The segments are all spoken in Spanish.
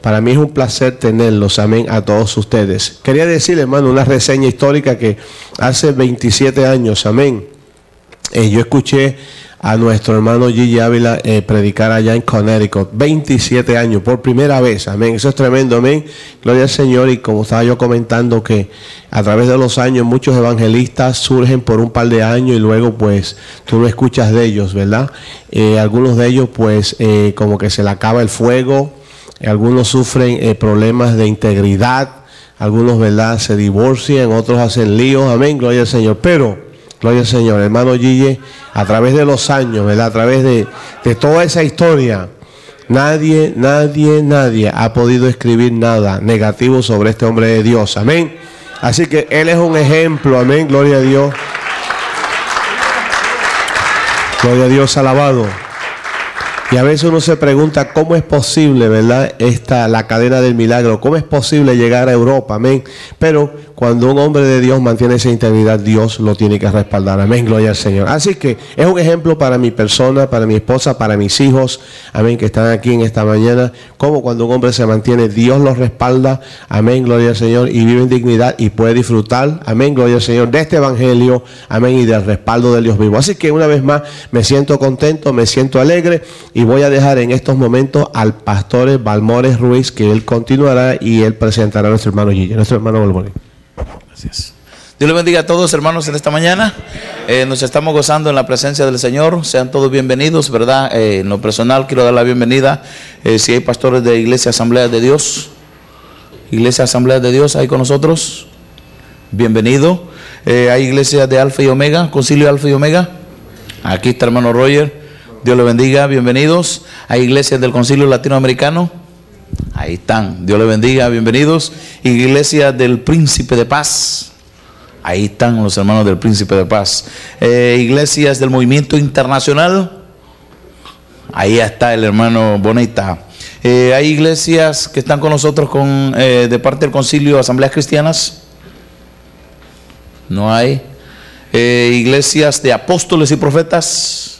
Para mí es un placer tenerlos, amén, a todos ustedes. Quería decir, hermano, una reseña histórica que hace 27 años, amén, eh, yo escuché a nuestro hermano Gigi Ávila eh, predicar allá en Connecticut. 27 años, por primera vez. Amén. Eso es tremendo. Amén. Gloria al Señor. Y como estaba yo comentando que a través de los años muchos evangelistas surgen por un par de años y luego pues tú no escuchas de ellos, ¿verdad? Eh, algunos de ellos pues eh, como que se le acaba el fuego. Algunos sufren problemas de integridad. Algunos, ¿verdad? Se divorcian. Otros hacen líos. Amén. Gloria al Señor. Pero Gloria al Señor. Hermano Gille, a través de los años, ¿verdad? A través de, toda esa historia, nadie, nadie, nadie ha podido escribir nada negativo sobre este hombre de Dios. Amén. Así que Él es un ejemplo. Amén. Gloria a Dios. Gloria a Dios alabado. Y a veces uno se pregunta cómo es posible, ¿verdad? Esta, la cadena del milagro, cómo es posible llegar a Europa, amén. Pero cuando un hombre de Dios mantiene esa integridad, Dios lo tiene que respaldar, amén, gloria al Señor. Así que es un ejemplo para mi persona, para mi esposa, para mis hijos, amén, que están aquí en esta mañana, como cuando un hombre se mantiene, Dios lo respalda, amén, gloria al Señor, y vive en dignidad y puede disfrutar, amén, gloria al Señor, de este evangelio, amén, y del respaldo de Dios vivo. Así que una vez más me siento contento, me siento alegre y voy a dejar en estos momentos al pastor Balmores Ruiz, que él continuará y él presentará a nuestro hermano Gille, nuestro hermano Balmores. Dios le bendiga a todos, hermanos, en esta mañana. Eh, nos estamos gozando en la presencia del Señor. Sean todos bienvenidos, ¿verdad? Eh, en lo personal, quiero dar la bienvenida. Eh, si hay pastores de Iglesia Asamblea de Dios, Iglesia Asamblea de Dios, ahí con nosotros. Bienvenido. hay Iglesia de Alfa y Omega, Concilio Alfa y Omega. Aquí está hermano Roger. Dios le bendiga, bienvenidos. a iglesias del Concilio Latinoamericano. Ahí están, Dios le bendiga, bienvenidos. Iglesia del Príncipe de Paz. Ahí están los hermanos del Príncipe de Paz. Eh, iglesias del Movimiento Internacional. Ahí está el hermano Bonita. Eh, hay iglesias que están con nosotros con, eh, de parte del Concilio Asambleas Cristianas. No hay. iglesias de apóstoles y profetas.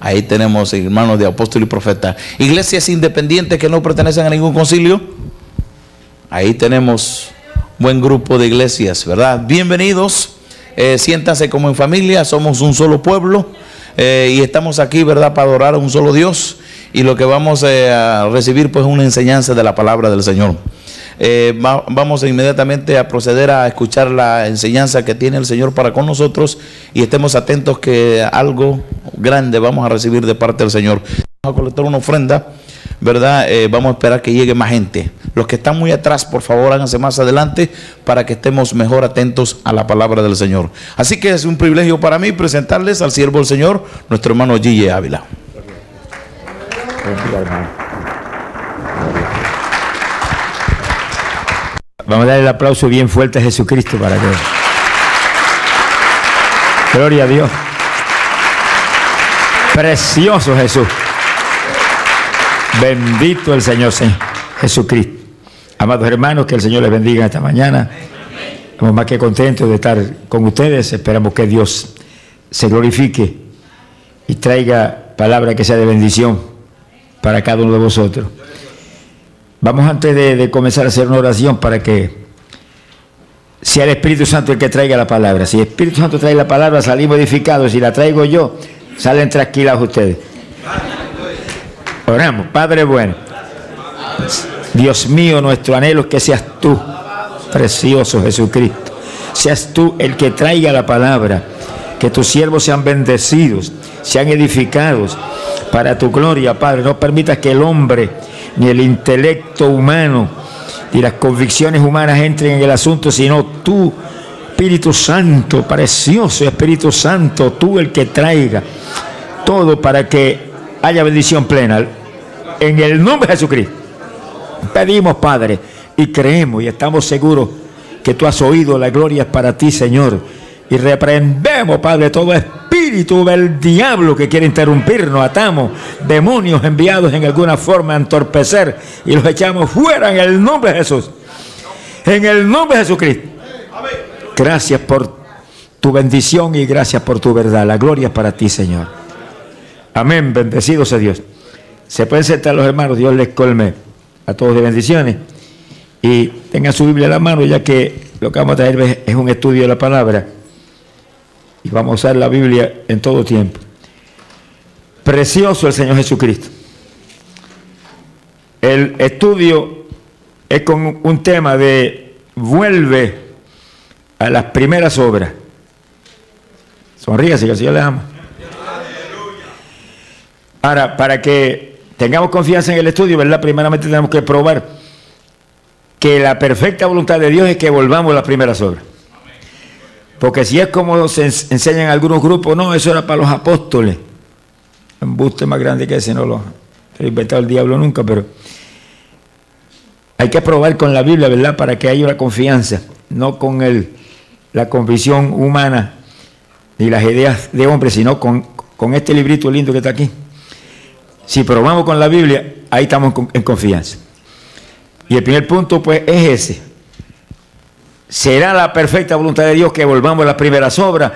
Ahí tenemos hermanos de apóstol y profeta. Iglesias independientes que no pertenecen a ningún concilio. Ahí tenemos buen grupo de iglesias, ¿verdad? Bienvenidos. Eh, siéntanse como en familia. Somos un solo pueblo. Eh, y estamos aquí, ¿verdad? Para adorar a un solo Dios. Y lo que vamos eh, a recibir, pues, una enseñanza de la palabra del Señor. Eh, vamos inmediatamente a proceder a escuchar la enseñanza que tiene el Señor para con nosotros y estemos atentos que algo grande vamos a recibir de parte del Señor. Vamos a colectar una ofrenda, ¿verdad? Eh, vamos a esperar que llegue más gente. Los que están muy atrás, por favor, háganse más adelante para que estemos mejor atentos a la palabra del Señor. Así que es un privilegio para mí presentarles al siervo del Señor, nuestro hermano Gille Ávila. Vamos a dar el aplauso bien fuerte a Jesucristo para que. Gloria a Dios. Precioso Jesús. Bendito el Señor Jesucristo. Amados hermanos, que el Señor les bendiga esta mañana. Estamos más que contentos de estar con ustedes. Esperamos que Dios se glorifique y traiga palabra que sea de bendición para cada uno de vosotros. Vamos antes de, comenzar a hacer una oración para que sea el Espíritu Santo el que traiga la palabra. Si el Espíritu Santo trae la palabra, salimos edificados. Si la traigo yo, salen tranquilos ustedes. Oramos, Padre bueno. Dios mío, nuestro anhelo es que seas tú, precioso Jesucristo. Seas tú el que traiga la palabra. Que tus siervos sean bendecidos, sean edificados para tu gloria, Padre. No permitas que el hombre ni el intelecto humano, ni las convicciones humanas entren en el asunto, sino tú, Espíritu Santo, precioso Espíritu Santo, tú el que traiga todo para que haya bendición plena. En el nombre de Jesucristo. Pedimos, Padre, y creemos y estamos seguros que tú has oído la gloria para ti, Señor. Y reprendemos, Padre, todo esto espíritu del diablo que quiere interrumpirnos, atamos demonios enviados en alguna forma a entorpecer y los echamos fuera en el nombre de Jesús. En el nombre de Jesucristo. Gracias por tu bendición y gracias por tu verdad. La gloria es para ti, Señor. Amén. Bendecido sea Dios. Se pueden sentar los hermanos, Dios les colme. a todos de bendiciones. Y tengan su Biblia a la mano, ya que lo que vamos a traer es un estudio de la palabra. Vamos a usar la Biblia en todo tiempo. Precioso el Señor Jesucristo. El estudio es con un tema de vuelve a las primeras obras. Sonríase que el Señor le ama. Ahora, para que tengamos confianza en el estudio, ¿verdad? Primeramente tenemos que probar que la perfecta voluntad de Dios es que volvamos a las primeras obras. Porque si es como se enseñan algunos grupos, no, eso era para los apóstoles. Un buste más grande que ese, no lo ha inventado el diablo nunca, pero hay que probar con la Biblia, ¿verdad? Para que haya una confianza, no con el, la convicción humana ni las ideas de hombre, sino con, con este librito lindo que está aquí. Si probamos con la Biblia, ahí estamos en confianza. Y el primer punto, pues, es ese. ¿Será la perfecta voluntad de Dios que volvamos a las primeras obras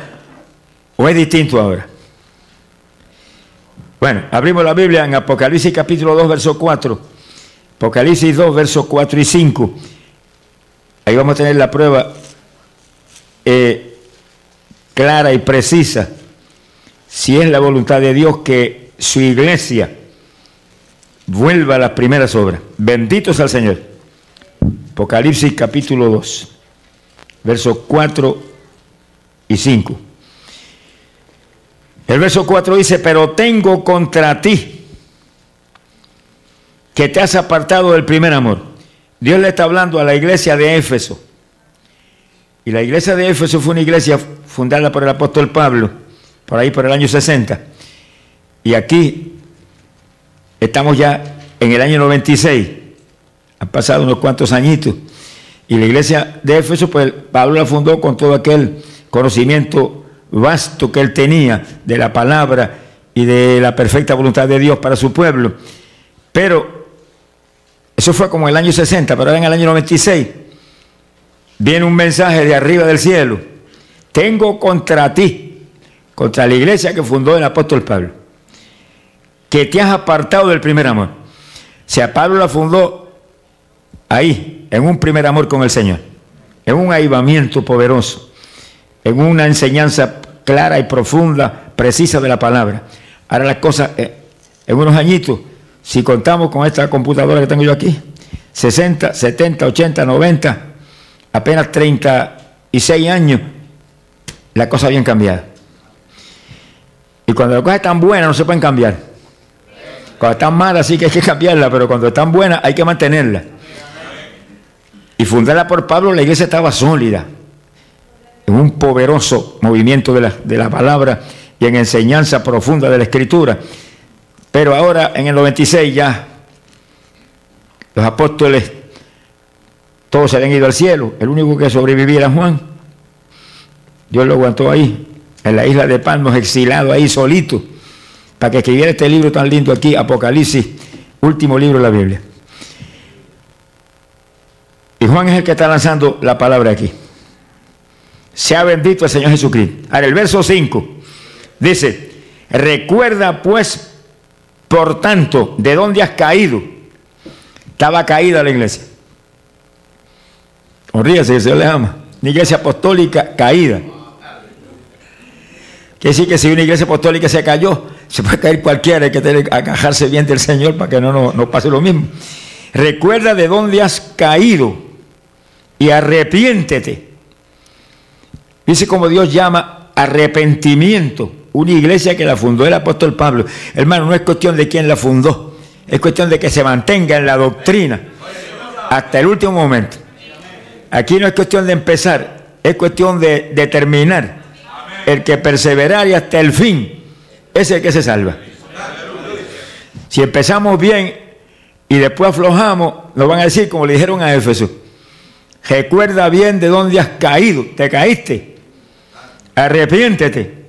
o es distinto ahora? Bueno, abrimos la Biblia en Apocalipsis capítulo 2, verso 4. Apocalipsis 2, versos 4 y 5. Ahí vamos a tener la prueba eh, clara y precisa si es la voluntad de Dios que su iglesia vuelva a las primeras obras. Bendito sea el Señor. Apocalipsis capítulo 2, versos 4 y 5. El verso 4 dice, pero tengo contra ti que te has apartado del primer amor. Dios le está hablando a la iglesia de Éfeso. Y la iglesia de Éfeso fue una iglesia fundada por el apóstol Pablo, por ahí por el año 60. Y aquí estamos ya en el año 96. Han pasado unos cuantos añitos. Y la iglesia de Éfeso, pues Pablo la fundó con todo aquel conocimiento vasto que él tenía de la palabra y de la perfecta voluntad de Dios para su pueblo. Pero eso fue como en el año 60, pero ahora en el año 96 viene un mensaje de arriba del cielo. Tengo contra ti, contra la iglesia que fundó el apóstol Pablo, que te has apartado del primer amor. O sea, Pablo la fundó ahí, en un primer amor con el Señor, en un avivamiento poderoso, en una enseñanza clara y profunda, precisa de la palabra. Ahora las cosas, eh, en unos añitos, si contamos con esta computadora que tengo yo aquí, 60, 70, 80, 90, apenas 36 años, la cosa bien cambiada. Y cuando las cosas están buenas no se pueden cambiar. Cuando están malas sí que hay que cambiarla, pero cuando están buenas hay que mantenerla. Y fundada por Pablo, la iglesia estaba sólida, en un poderoso movimiento de la, de la palabra y en enseñanza profunda de la escritura. Pero ahora, en el 96 ya, los apóstoles, todos se habían ido al cielo. El único que sobrevivía era Juan. Dios lo aguantó ahí, en la isla de Palmos, exilado ahí solito, para que escribiera este libro tan lindo aquí, Apocalipsis, último libro de la Biblia. Y Juan es el que está lanzando la palabra aquí. Sea bendito el Señor Jesucristo. Ahora, el verso 5 dice, recuerda pues por tanto, ¿de dónde has caído? Estaba caída la iglesia. Sonríase, que se le ama. Una iglesia apostólica caída. Quiere decir que si una iglesia apostólica se cayó, se puede caer cualquiera, hay que tener que bien del Señor para que no nos pase lo mismo. Recuerda de dónde has caído y arrepiéntete. Dice como Dios llama arrepentimiento una iglesia que la fundó el apóstol Pablo. Hermano, no es cuestión de quién la fundó, es cuestión de que se mantenga en la doctrina hasta el último momento. Aquí no es cuestión de empezar, es cuestión de, terminar. El que perseverar y hasta el fin es el que se salva. Si empezamos bien y después aflojamos, nos van a decir, como le dijeron a Éfeso, recuerda bien de dónde has caído, te caíste, arrepiéntete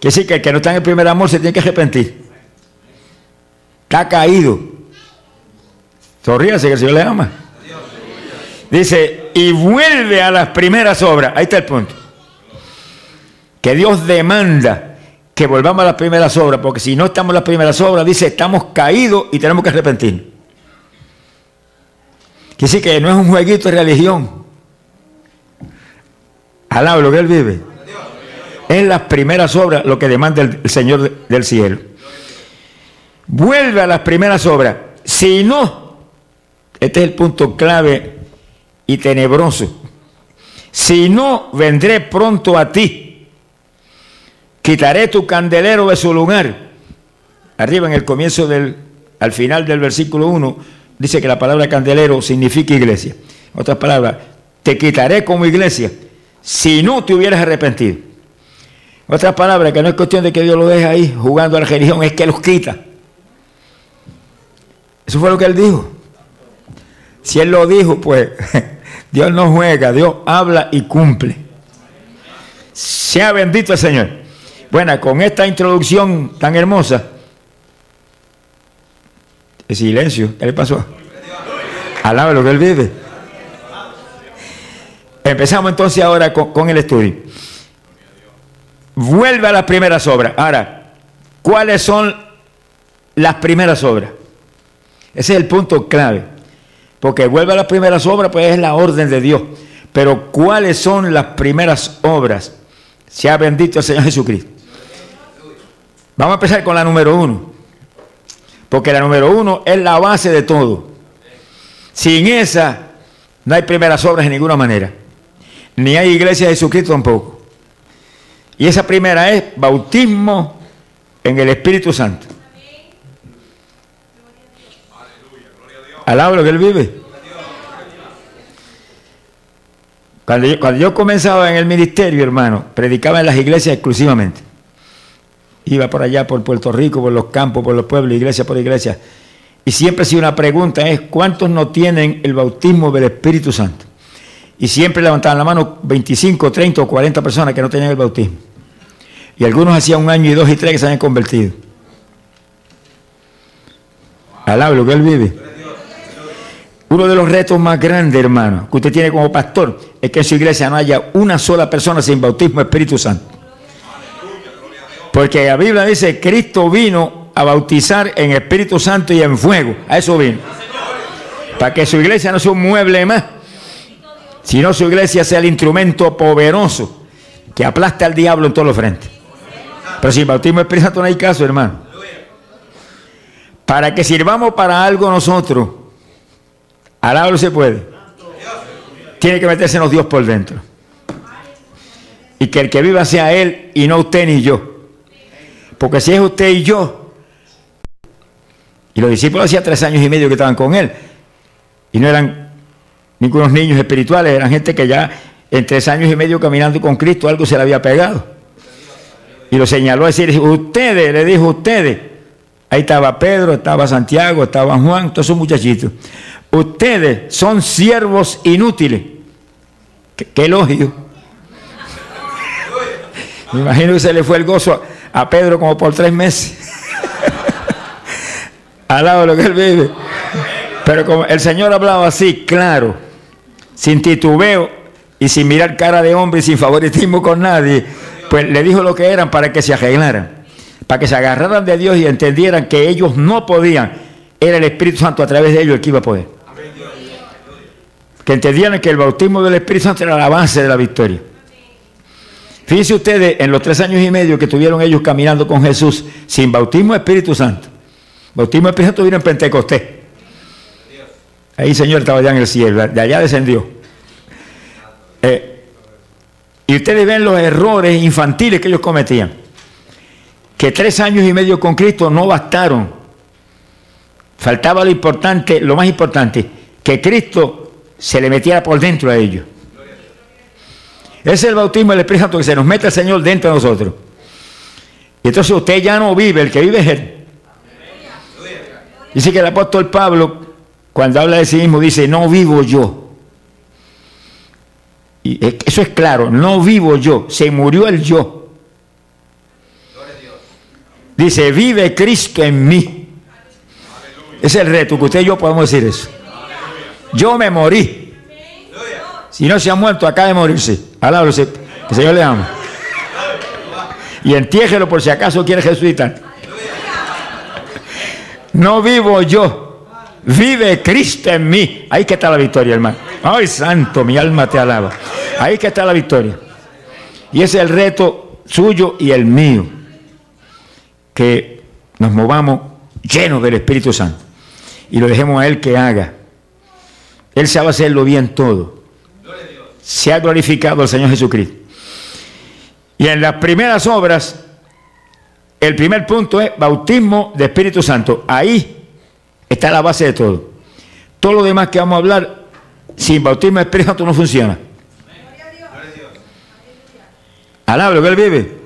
que sí, que el que no está en el primer amor se tiene que arrepentir. Está caído. Sonríase que el Señor le ama. Dice, y vuelve a las primeras obras. Ahí está el punto. Que Dios demanda que volvamos a las primeras obras, porque si no estamos en las primeras obras, dice, estamos caídos y tenemos que arrepentir. Que sí que no es un jueguito de religión. Alaba lo que él vive. Es las primeras obras lo que demanda el Señor del cielo. Vuelve a las primeras obras. Si no, este es el punto clave y tenebroso. Si no, vendré pronto a ti. Quitaré tu candelero de su lugar. Arriba en el comienzo del, al final del versículo 1, dice que la palabra candelero significa iglesia. En otras palabras, te quitaré como iglesia si no te hubieras arrepentido. En otras palabras, que no es cuestión de que Dios lo deje ahí jugando a la religión, es que los quita. Eso fue lo que él dijo. Si él lo dijo, pues Dios no juega, Dios habla y cumple. Sea bendito el Señor. Bueno, con esta introducción tan hermosa, el silencio, ¿qué le pasó? Alaba lo que él vive. Empezamos entonces ahora con, con, el estudio. Vuelve a las primeras obras. Ahora, ¿cuáles son las primeras obras? Ese es el punto clave. Porque vuelve a las primeras obras, pues es la orden de Dios. Pero ¿cuáles son las primeras obras? Sea bendito el Señor Jesucristo. Vamos a empezar con la número uno. Porque la número uno es la base de todo. Sin esa, no hay primeras obras de ninguna manera. Ni hay iglesia de Jesucristo tampoco. Y esa primera es bautismo en el Espíritu Santo. Alaba lo que él vive. Cuando yo, cuando yo comenzaba en el ministerio, hermano, predicaba en las iglesias exclusivamente. Iba por allá, por Puerto Rico, por los campos, por los pueblos, iglesia por iglesia. Y siempre si una pregunta es, ¿cuántos no tienen el bautismo del Espíritu Santo? Y siempre levantaban la mano 25, 30 o 40 personas que no tenían el bautismo. Y algunos hacían un año y dos y tres que se habían convertido. Alaba lo que él vive. Uno de los retos más grandes, hermano, que usted tiene como pastor, es que en su iglesia no haya una sola persona sin bautismo Espíritu Santo. Porque la Biblia dice, Cristo vino a bautizar en Espíritu Santo y en fuego. A eso vino. Para que su iglesia no sea un mueble más, sino su iglesia sea el instrumento poderoso que aplaste al diablo en todos los frentes. Pero sin bautismo Espíritu Santo no hay caso, hermano. Para que sirvamos para algo nosotros, Alablo se puede. Tiene que meterse los Dios por dentro. Y que el que viva sea Él y no usted ni yo. Porque si es usted y yo, y los discípulos hacía tres años y medio que estaban con Él, y no eran ningunos niños espirituales, eran gente que ya en tres años y medio caminando con Cristo algo se le había pegado. Y lo señaló a decir, ustedes, le dijo ustedes. Ahí estaba Pedro, estaba Santiago, estaba Juan, todos esos muchachitos. Ustedes son siervos inútiles. ¿Qué, qué elogio? Me imagino que se le fue el gozo a, a Pedro como por tres meses. Al lado de lo que él vive. Pero como el Señor hablaba así, claro, sin titubeo y sin mirar cara de hombre y sin favoritismo con nadie, pues le dijo lo que eran para que se arreglaran, para que se agarraran de Dios y entendieran que ellos no podían, era el Espíritu Santo a través de ellos el que iba a poder que entendieran que el bautismo del Espíritu Santo era la base de la victoria. Fíjense ustedes, en los tres años y medio que tuvieron ellos caminando con Jesús, sin bautismo Espíritu Santo. Bautismo del Espíritu Santo vino en Pentecostés. Ahí Señor estaba allá en el cielo, de allá descendió. Eh, y ustedes ven los errores infantiles que ellos cometían. Que tres años y medio con Cristo no bastaron. Faltaba lo importante, lo más importante, que Cristo se le metiera por dentro a ellos. Es el bautismo del Espíritu Santo que se nos mete el Señor dentro de nosotros. Y entonces usted ya no vive, el que vive es Él. Dice que el apóstol Pablo, cuando habla de sí mismo, dice, no vivo yo. Y eso es claro, no vivo yo, se murió el yo. Dice, vive Cristo en mí. Es el reto, que usted y yo podemos decir eso. Yo me morí. Si no se ha muerto, acaba de morirse. Alábrese, que el Señor le ama. Y entiéjelo por si acaso quiere resucitar. No vivo yo. Vive Cristo en mí. Ahí que está la victoria, hermano. Ay, santo, mi alma te alaba. Ahí que está la victoria. Y ese es el reto suyo y el mío. Que nos movamos llenos del Espíritu Santo. Y lo dejemos a Él que haga. Él sabe hacerlo bien todo. Se ha glorificado el Señor Jesucristo. Y en las primeras obras, el primer punto es bautismo de Espíritu Santo. Ahí está la base de todo. Todo lo demás que vamos a hablar, sin bautismo de Espíritu Santo no funciona. Alabro que Él vive.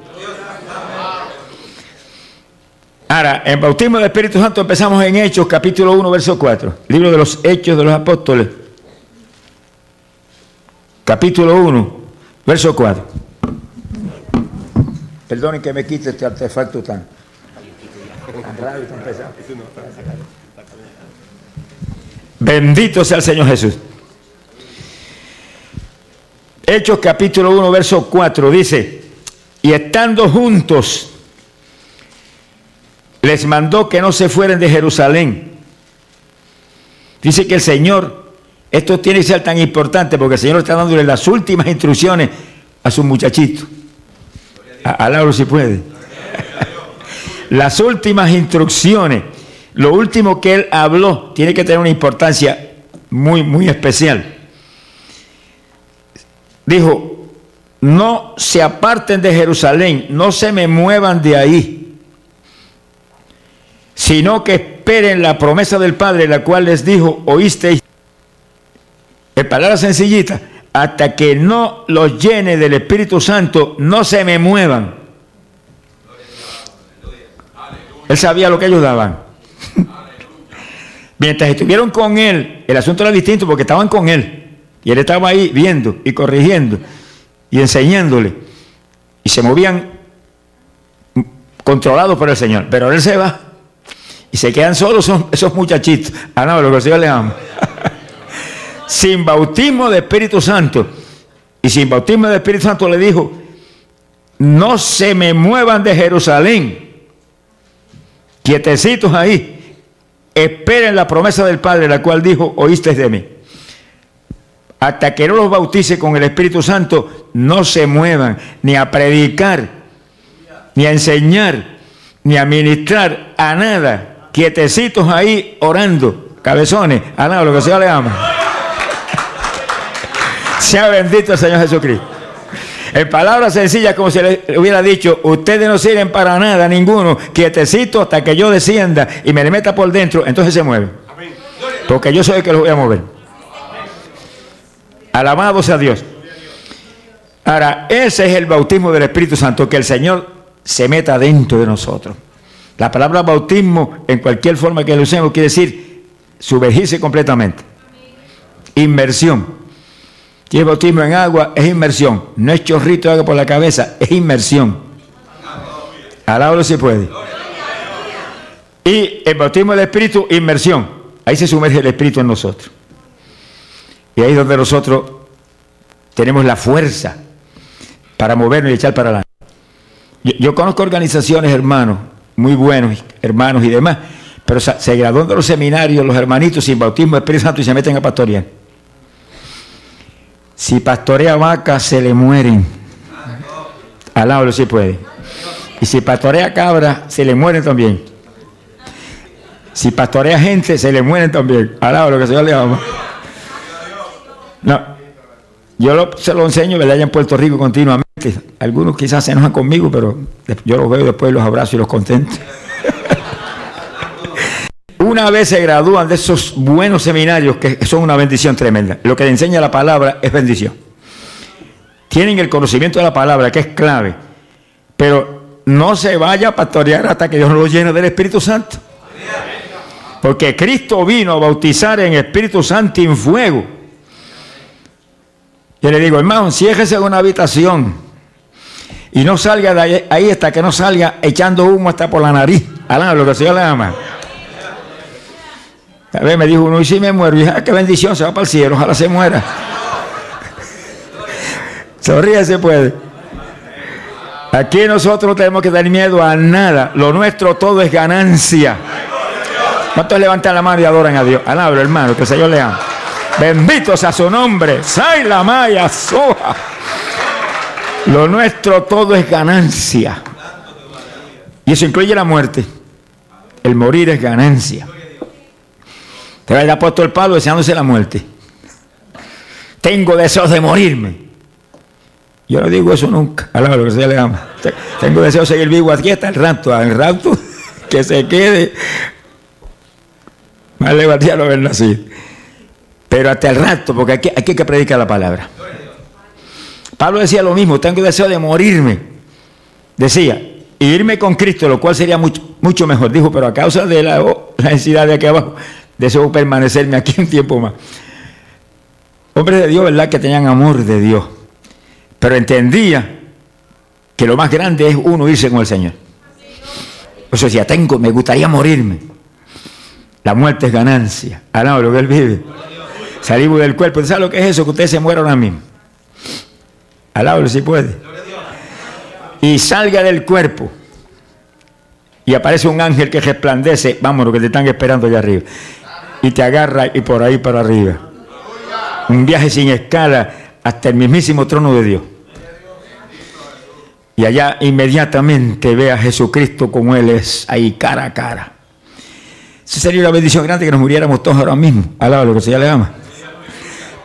Ahora, en bautismo del Espíritu Santo empezamos en Hechos, capítulo 1, verso 4. Libro de los Hechos de los Apóstoles. Capítulo 1, verso 4. Perdonen que me quite este artefacto tan, tan raro y tan pesado. Bendito sea el Señor Jesús. Hechos capítulo 1, verso 4 dice, y estando juntos, les mandó que no se fueran de Jerusalén. Dice que el Señor, esto tiene que ser tan importante porque el Señor está dándole las últimas instrucciones a su muchachito. Alábalo si puede. las últimas instrucciones, lo último que él habló, tiene que tener una importancia muy, muy especial. Dijo, no se aparten de Jerusalén, no se me muevan de ahí sino que esperen la promesa del Padre, la cual les dijo, oísteis, en palabras sencillitas, hasta que no los llene del Espíritu Santo, no se me muevan. Él sabía lo que ellos daban. Mientras estuvieron con él, el asunto era distinto porque estaban con él. Y él estaba ahí viendo y corrigiendo y enseñándole. Y se movían controlados por el Señor. Pero él se va. Y se quedan solos esos muchachitos. Ah, no, lo que el Señor le ama. Sin bautismo de Espíritu Santo. Y sin bautismo de Espíritu Santo le dijo, no se me muevan de Jerusalén. Quietecitos ahí. Esperen la promesa del Padre, la cual dijo, oíste de mí. Hasta que no los bautice con el Espíritu Santo, no se muevan ni a predicar, ni a enseñar, ni a ministrar a nada quietecitos ahí orando, cabezones, alaba lo que Señor le ama. Sea bendito el Señor Jesucristo. En palabras sencillas, como se le hubiera dicho, ustedes no sirven para nada, ninguno, quietecito hasta que yo descienda y me le meta por dentro, entonces se mueve. Porque yo soy el que los voy a mover. Alabado sea Dios. Ahora, ese es el bautismo del Espíritu Santo, que el Señor se meta dentro de nosotros. La palabra bautismo, en cualquier forma que lo usemos, quiere decir sumergirse completamente. Inmersión. Si bautismo en agua, es inmersión. No es chorrito de agua por la cabeza, es inmersión. Alábalo si puede. Y el bautismo del Espíritu, inmersión. Ahí se sumerge el Espíritu en nosotros. Y ahí es donde nosotros tenemos la fuerza para movernos y echar para adelante. yo conozco organizaciones, hermanos, muy buenos, hermanos y demás, pero se, graduan de los seminarios los hermanitos sin bautismo de Espíritu Santo y se meten a pastorear. Si pastorea vacas, se le mueren. Alábalo si puede. Y si pastorea cabra, se le mueren también. Si pastorea gente, se le mueren también. Alábalo que el Señor le ama. No. Yo se lo enseño, ¿verdad? Allá en Puerto Rico continuamente. Algunos quizás se enojan conmigo, pero yo los veo después, los abrazo y los contento. Una vez se gradúan de esos buenos seminarios que son una bendición tremenda. Lo que le enseña la palabra es bendición. Tienen el conocimiento de la palabra, que es clave. Pero no se vaya a pastorear hasta que Dios no lo llene del Espíritu Santo. Porque Cristo vino a bautizar en Espíritu Santo y en fuego. Yo le digo, hermano, ciérrese en una habitación y no salga de ahí, hasta que no salga echando humo hasta por la nariz. Alá, lo que el Señor le ama. A ver, me dijo uno, y si me muero, y dije, ah, qué bendición, se va para el cielo, ojalá se muera. Sonríe se puede. Aquí nosotros no tenemos que tener miedo a nada. Lo nuestro todo es ganancia. ¿Cuántos levantan la mano y adoran a Dios? Alabro, hermano, que el Señor le ama. Bendito sea su nombre. Sai la maya soja. Lo nuestro todo es ganancia. Y eso incluye la muerte. El morir es ganancia. Te va el apóstol Pablo deseándose la muerte. Tengo deseos de morirme. Yo no digo eso nunca. Alaba lo que se le ama. Tengo deseos de seguir vivo aquí hasta el rato. Al rato que se quede. Más le valdría no haber nacido. Pero hasta el rato, porque aquí, hay que predicar la palabra. Pablo decía lo mismo, tengo deseo de morirme. Decía, y irme con Cristo, lo cual sería mucho, mucho mejor. Dijo, pero a causa de la, la necesidad de aquí abajo, deseo permanecerme aquí un tiempo más. Hombres de Dios, ¿verdad? Que tenían amor de Dios. Pero entendía que lo más grande es uno irse con el Señor. O sea, decía, tengo, me gustaría morirme. La muerte es ganancia. Ah, lo que él vive. Salimos del cuerpo. ¿Sabe lo que es eso? Que usted se muera ahora mismo. Alábalo si puede. Y salga del cuerpo. Y aparece un ángel que resplandece. Vámonos, que te están esperando allá arriba. Y te agarra y por ahí para arriba. Un viaje sin escala hasta el mismísimo trono de Dios. Y allá inmediatamente ve a Jesucristo como Él es, ahí cara a cara. Esa sería una bendición grande que nos muriéramos todos ahora mismo. Alaba lo que se le ama.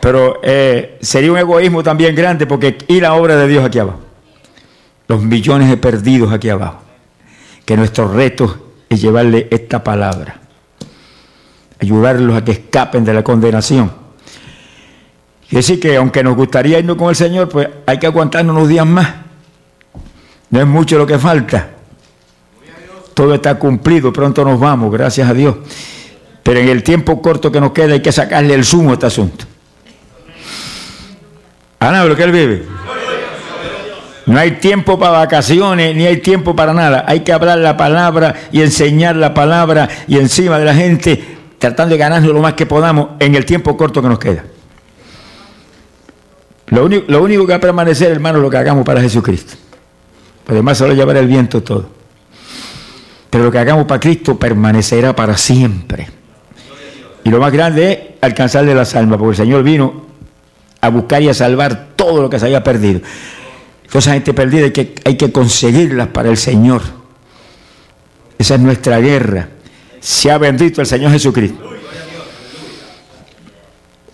Pero eh, sería un egoísmo también grande porque ir la obra de Dios aquí abajo. Los millones de perdidos aquí abajo. Que nuestro reto es llevarle esta palabra. Ayudarlos a que escapen de la condenación. Y decir que aunque nos gustaría irnos con el Señor, pues hay que aguantarnos unos días más. No es mucho lo que falta. Todo está cumplido, pronto nos vamos, gracias a Dios. Pero en el tiempo corto que nos queda hay que sacarle el sumo a este asunto. Ana, lo que él vive. No hay tiempo para vacaciones, ni hay tiempo para nada. Hay que hablar la palabra y enseñar la palabra y encima de la gente, tratando de ganarnos lo más que podamos en el tiempo corto que nos queda. Lo único, lo que va a permanecer, hermano, es lo que hagamos para Jesucristo. Además, se va a llevar el viento todo. Pero lo que hagamos para Cristo permanecerá para siempre. Y lo más grande es alcanzarle las almas, porque el Señor vino a buscar y a salvar todo lo que se había perdido. Esa gente perdida hay que, hay que conseguirlas para el Señor. Esa es nuestra guerra. Se ha bendito el Señor Jesucristo.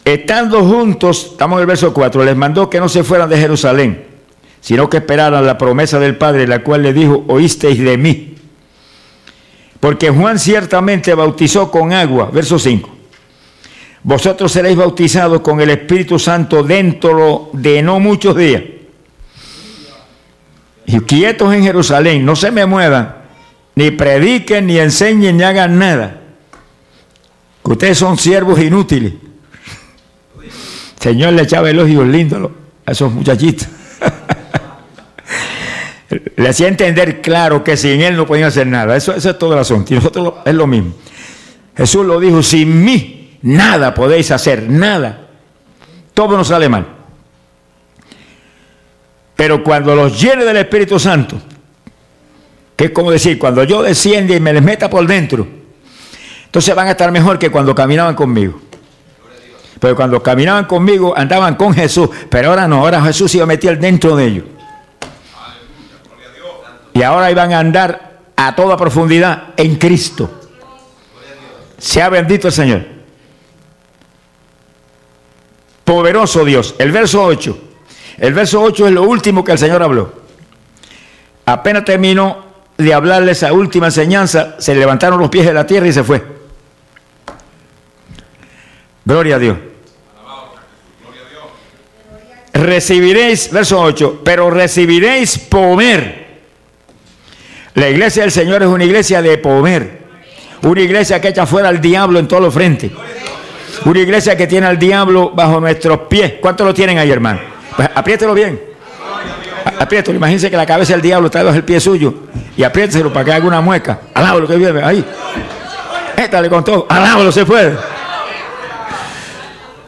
Estando juntos, estamos en el verso 4, les mandó que no se fueran de Jerusalén, sino que esperaran la promesa del Padre, la cual le dijo, oísteis de mí. Porque Juan ciertamente bautizó con agua, verso 5. Vosotros seréis bautizados con el Espíritu Santo dentro de no muchos días. Y quietos en Jerusalén, no se me muevan, ni prediquen, ni enseñen, ni hagan nada. Que ustedes son siervos inútiles. Señor le echaba elogios lindos a esos muchachitos. le hacía entender claro que sin él no podían hacer nada. Eso, es todo el asunto. Y nosotros es lo mismo. Jesús lo dijo, sin mí nada podéis hacer, nada. Todo nos sale mal. Pero cuando los llene del Espíritu Santo, que es como decir, cuando yo desciende y me les meta por dentro, entonces van a estar mejor que cuando caminaban conmigo. Pero cuando caminaban conmigo andaban con Jesús, pero ahora no, ahora Jesús iba a meter dentro de ellos. Y ahora iban a andar a toda profundidad en Cristo. Sea bendito el Señor. Poderoso Dios. El verso 8. El verso 8 es lo último que el Señor habló. Apenas terminó de hablarle esa última enseñanza, se levantaron los pies de la tierra y se fue. Gloria a Dios. Recibiréis, verso 8, pero recibiréis poder. La iglesia del Señor es una iglesia de poder. Una iglesia que echa fuera al diablo en todos los frentes. Una iglesia que tiene al diablo bajo nuestros pies. ¿Cuántos lo tienen ahí, hermano? Pues apriételo bien. Apriételo. Imagínense que la cabeza del diablo está bajo el pie suyo. Y apriéteselo para que haga una mueca. Alábalo que viene. Ahí. Éstale con todo. Alábalo se puede.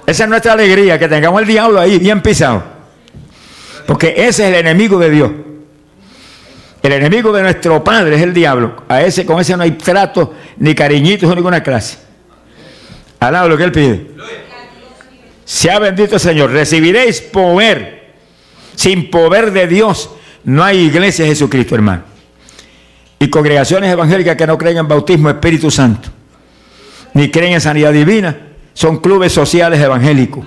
Esa es nuestra alegría, que tengamos el diablo ahí bien pisado. Porque ese es el enemigo de Dios. El enemigo de nuestro Padre es el diablo. A ese, con ese no hay trato, ni cariñitos, ni ninguna clase. Alaba lo que él pide. Sea bendito el Señor. Recibiréis poder. Sin poder de Dios no hay iglesia de Jesucristo, hermano. Y congregaciones evangélicas que no creen en bautismo Espíritu Santo, ni creen en sanidad divina, son clubes sociales evangélicos.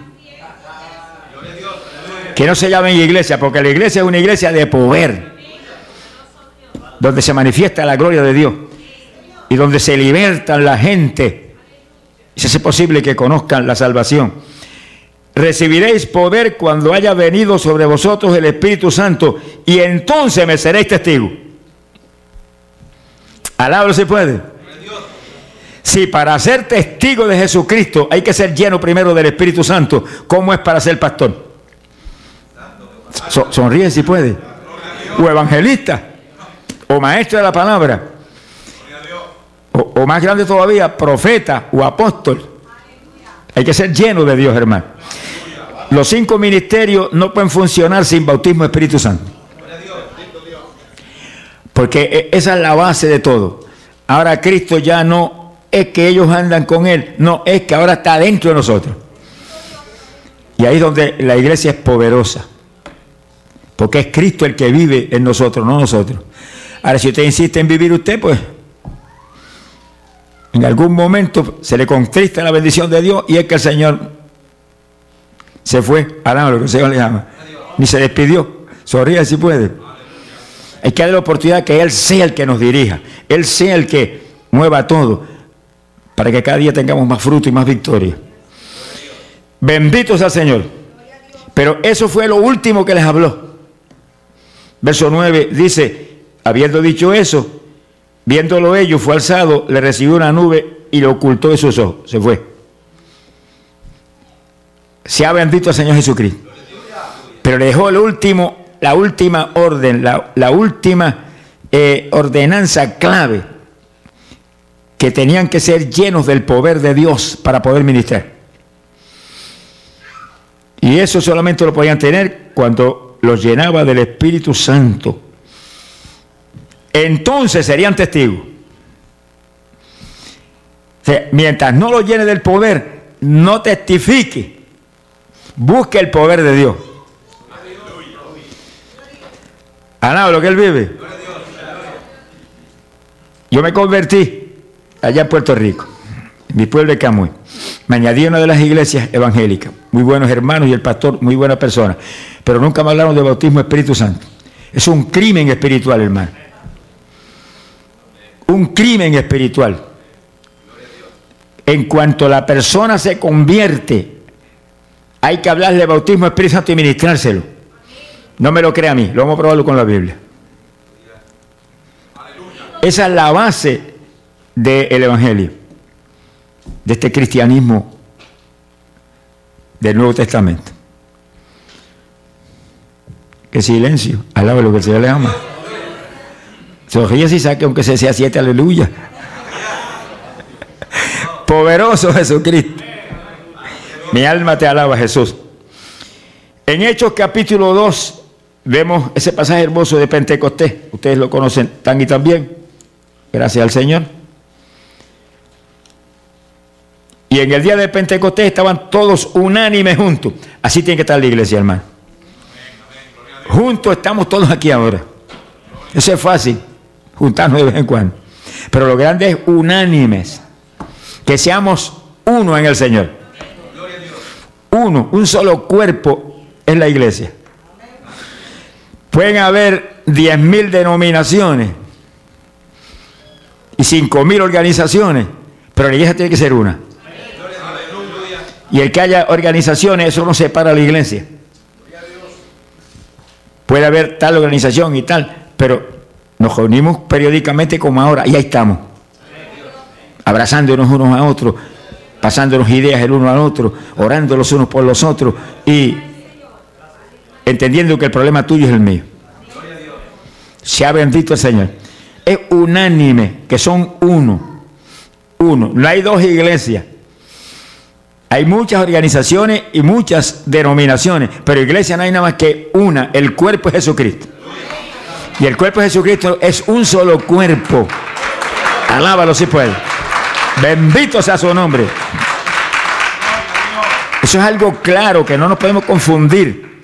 Que no se llamen iglesia, porque la iglesia es una iglesia de poder, donde se manifiesta la gloria de Dios y donde se libertan la gente y se hace posible que conozcan la salvación. Recibiréis poder cuando haya venido sobre vosotros el Espíritu Santo y entonces me seréis testigos. Alabro si puede. Si para ser testigo de Jesucristo hay que ser lleno primero del Espíritu Santo, ¿cómo es para ser pastor? sonríe si puede. O evangelista, o maestro de la palabra, o más grande todavía, profeta o apóstol. Hay que ser lleno de Dios, hermano. Los cinco ministerios no pueden funcionar sin bautismo Espíritu Santo. Porque e, esa es la base de todo. Ahora Cristo ya no es que ellos andan con Él, no, es que ahora está dentro de nosotros. Y ahí es donde la iglesia es poderosa. Porque es Cristo el que vive en nosotros, no nosotros. Ahora, si usted insiste en vivir usted, pues en algún momento se le contrista la bendición de Dios y es que el Señor se fue, alaba lo que el Señor le llama. Ni se despidió. Sonríe si puede. Hay que darle la oportunidad que Él sea el que nos dirija. Él sea el que mueva todo. Para que cada día tengamos más fruto y más victoria. Bendito sea el Señor. Pero eso fue lo último que les habló. Verso 9 dice, habiendo dicho eso, viéndolo ellos, fue alzado, le recibió una nube y lo ocultó de sus ojos. Se fue. Sea bendito el Señor Jesucristo. Pero le dejó la última orden, la, última eh, ordenanza clave, que tenían que ser llenos del poder de Dios para poder ministrar. Y eso solamente lo podían tener cuando los llenaba del Espíritu Santo. Entonces serían testigos. mientras no lo llene del poder, no testifique Busque el poder de Dios. Alaba lo que él vive. Yo me convertí allá en Puerto Rico, mi pueblo de Camuy. Me añadí a una de las iglesias evangélicas. Muy buenos hermanos y el pastor, muy buena persona. Pero nunca me hablaron de bautismo Espíritu Santo. Es un crimen espiritual, hermano. Un crimen espiritual. En cuanto la persona se convierte hay que hablarle bautismo Espíritu Santo y ministrárselo. No me lo crea a mí, lo vamos a probarlo con la Biblia. Esa es la base del Evangelio, de este cristianismo del Nuevo Testamento. Qué silencio, alaba lo que el Señor le ama. Sonríe si saque aunque se sea siete, aleluya. Poderoso Jesucristo. Mi alma te alaba, Jesús. En Hechos capítulo 2 vemos ese pasaje hermoso de Pentecostés. Ustedes lo conocen tan y tan bien. Gracias al Señor. Y en el día de Pentecostés estaban todos unánimes juntos. Así tiene que estar la iglesia, hermano. Juntos estamos todos aquí ahora. Eso es fácil, juntarnos de vez en cuando. Pero lo grande es unánimes. Que seamos uno en el Señor uno, un solo cuerpo es la iglesia. Pueden haber diez mil denominaciones y cinco mil organizaciones, pero la iglesia tiene que ser una. Y el que haya organizaciones, eso no separa a la iglesia. Puede haber tal organización y tal, pero nos reunimos periódicamente como ahora y ahí estamos, abrazándonos unos a otros, pasándonos ideas el uno al otro, orando los unos por los otros y entendiendo que el problema tuyo es el mío. Se ha bendito el Señor. Es unánime que son uno. Uno. No hay dos iglesias. Hay muchas organizaciones y muchas denominaciones, pero iglesia no hay nada más que una. El cuerpo es Jesucristo. Y el cuerpo de Jesucristo es un solo cuerpo. Alábalo si puede. Bendito sea su nombre. Eso es algo claro que no nos podemos confundir.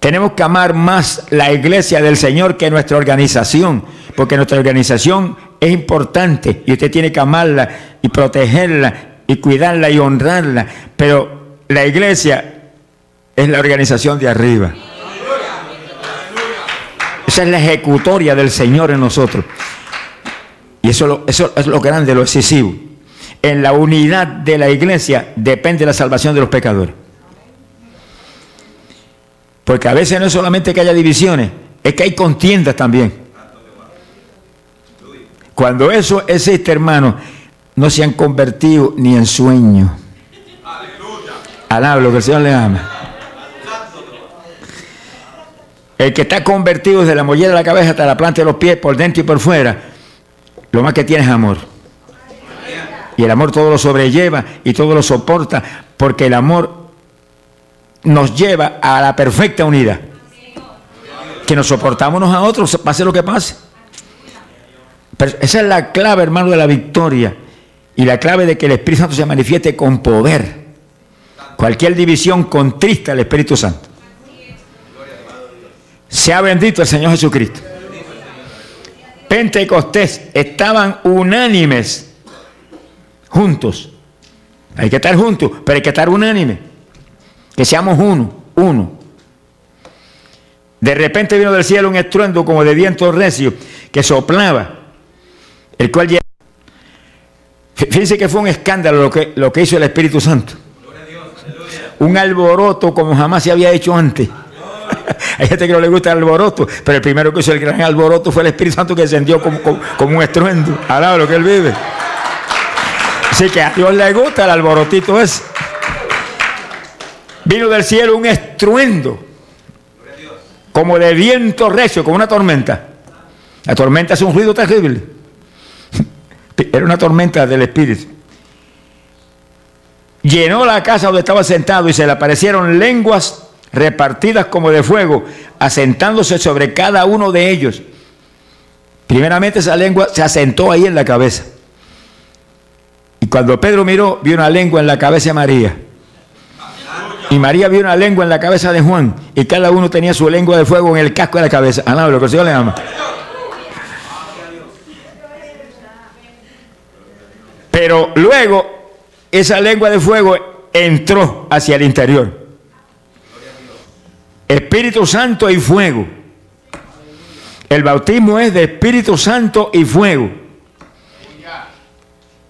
Tenemos que amar más la iglesia del Señor que nuestra organización, porque nuestra organización es importante y usted tiene que amarla y protegerla y cuidarla y honrarla, pero la iglesia es la organización de arriba. Es la ejecutoria del Señor en nosotros. Y eso, eso es lo grande, lo excesivo. En la unidad de la iglesia depende la salvación de los pecadores. Porque a veces no es solamente que haya divisiones, es que hay contiendas también. Cuando eso existe, hermano, no se han convertido ni en sueño. Alaba lo que el Señor le ama. El que está convertido desde la mollera de la cabeza hasta la planta de los pies, por dentro y por fuera, lo más que tiene es amor. Y el amor todo lo sobrelleva y todo lo soporta, porque el amor nos lleva a la perfecta unidad. Que nos soportamos unos a otros, pase lo que pase. Esa es la clave, hermano, de la victoria. Y la clave de que el Espíritu Santo se manifieste con poder. Cualquier división contrista al Espíritu Santo. Sea bendito el Señor Jesucristo. Pentecostés estaban unánimes, juntos. Hay que estar juntos, pero hay que estar unánimes. Que seamos uno, uno. De repente vino del cielo un estruendo como de viento recio que soplaba, el cual. Fíjense que fue un escándalo lo que, lo que hizo el Espíritu Santo. Un alboroto como jamás se había hecho antes. Hay gente que no le gusta el alboroto, pero el primero que hizo el gran alboroto fue el Espíritu Santo que descendió como, un estruendo. Alaba lo que él vive. Así que a Dios le gusta el alborotito ese. Vino del cielo un estruendo, como de viento recio, como una tormenta. La tormenta es un ruido terrible. Era una tormenta del Espíritu. Llenó la casa donde estaba sentado y se le aparecieron lenguas repartidas como de fuego, asentándose sobre cada uno de ellos. Primeramente esa lengua se asentó ahí en la cabeza. Y cuando Pedro miró, vio una lengua en la cabeza de María. Y María vio una lengua en la cabeza de Juan. Y cada uno tenía su lengua de fuego en el casco de la cabeza. Ah, lo que. Pero luego esa lengua de fuego entró hacia el interior. Espíritu Santo y fuego. El bautismo es de Espíritu Santo y fuego.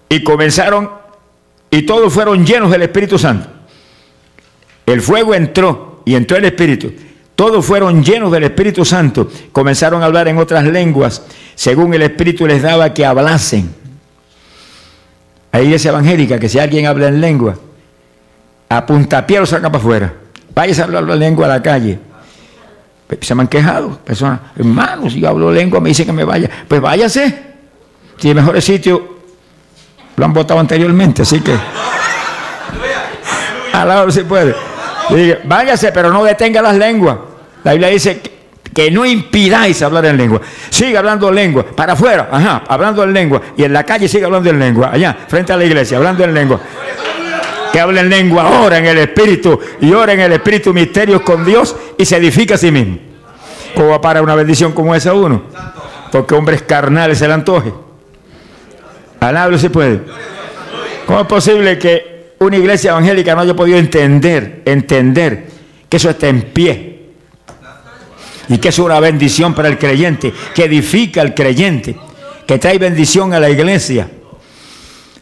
Y comenzaron, y todos fueron llenos del Espíritu Santo. El fuego entró y entró el Espíritu. Todos fueron llenos del Espíritu Santo. Comenzaron a hablar en otras lenguas, según el Espíritu les daba que hablasen. Ahí es evangélica que si alguien habla en lengua, a puntapié lo saca para afuera. Váyase a hablar la lengua a la calle. Se me han quejado personas, hermanos, si yo hablo lengua, me dice que me vaya. Pues váyase. Si el mejor sitio lo han votado anteriormente, así que. A lado se puede. váyase, pero no detenga las lenguas. La Biblia dice que, no impidáis hablar en lengua. Sigue hablando en lengua. Para afuera, ajá, hablando en lengua. Y en la calle sigue hablando en lengua. Allá, frente a la iglesia, hablando en lengua que habla en lengua, ora en el Espíritu y ora en el Espíritu misterios con Dios y se edifica a sí mismo. ¿Cómo va para una bendición como esa uno? Porque hombres carnales se le antoje. Alablo se puede. ¿Cómo es posible que una iglesia evangélica no haya podido entender, entender que eso está en pie? Y que es una bendición para el creyente, que edifica al creyente, que trae bendición a la iglesia.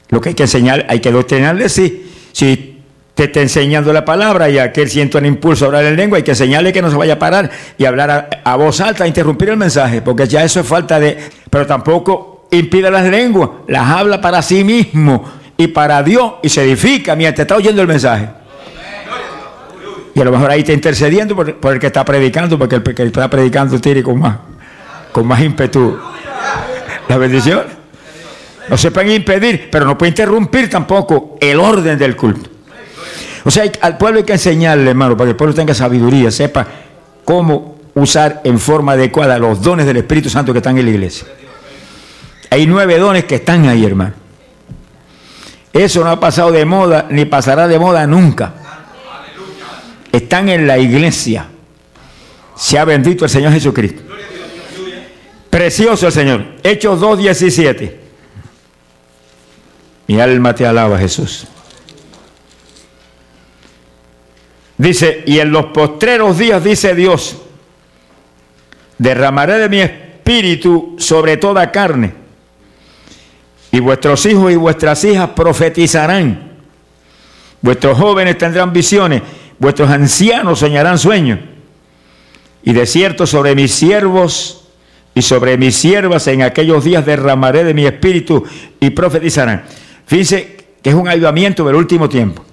Lo que hay que enseñar, hay que doctrinarle, sí, si te está enseñando la palabra y aquel siente un impulso a hablar en lengua, hay que enseñarle que no se vaya a parar y hablar a, voz alta, a interrumpir el mensaje, porque ya eso es falta de... Pero tampoco impide las lenguas, las habla para sí mismo y para Dios y se edifica mientras está oyendo el mensaje. Y a lo mejor ahí está intercediendo por, el que está predicando, porque el que está predicando tiene con más, con más ímpetu la bendición. No se pueden impedir, pero no puede interrumpir tampoco el orden del culto. O sea, al pueblo hay que enseñarle, hermano, para que el pueblo tenga sabiduría, sepa cómo usar en forma adecuada los dones del Espíritu Santo que están en la iglesia. Hay nueve dones que están ahí, hermano. Eso no ha pasado de moda ni pasará de moda nunca. Están en la iglesia. Se ha bendito el Señor Jesucristo. Precioso el Señor. Hechos 2.17. Mi alma te alaba, Jesús. Dice, y en los postreros días, dice Dios, derramaré de mi espíritu sobre toda carne, y vuestros hijos y vuestras hijas profetizarán, vuestros jóvenes tendrán visiones, vuestros ancianos soñarán sueños, y de cierto sobre mis siervos y sobre mis siervas en aquellos días derramaré de mi espíritu y profetizarán. Fíjense que es un avivamiento del último tiempo.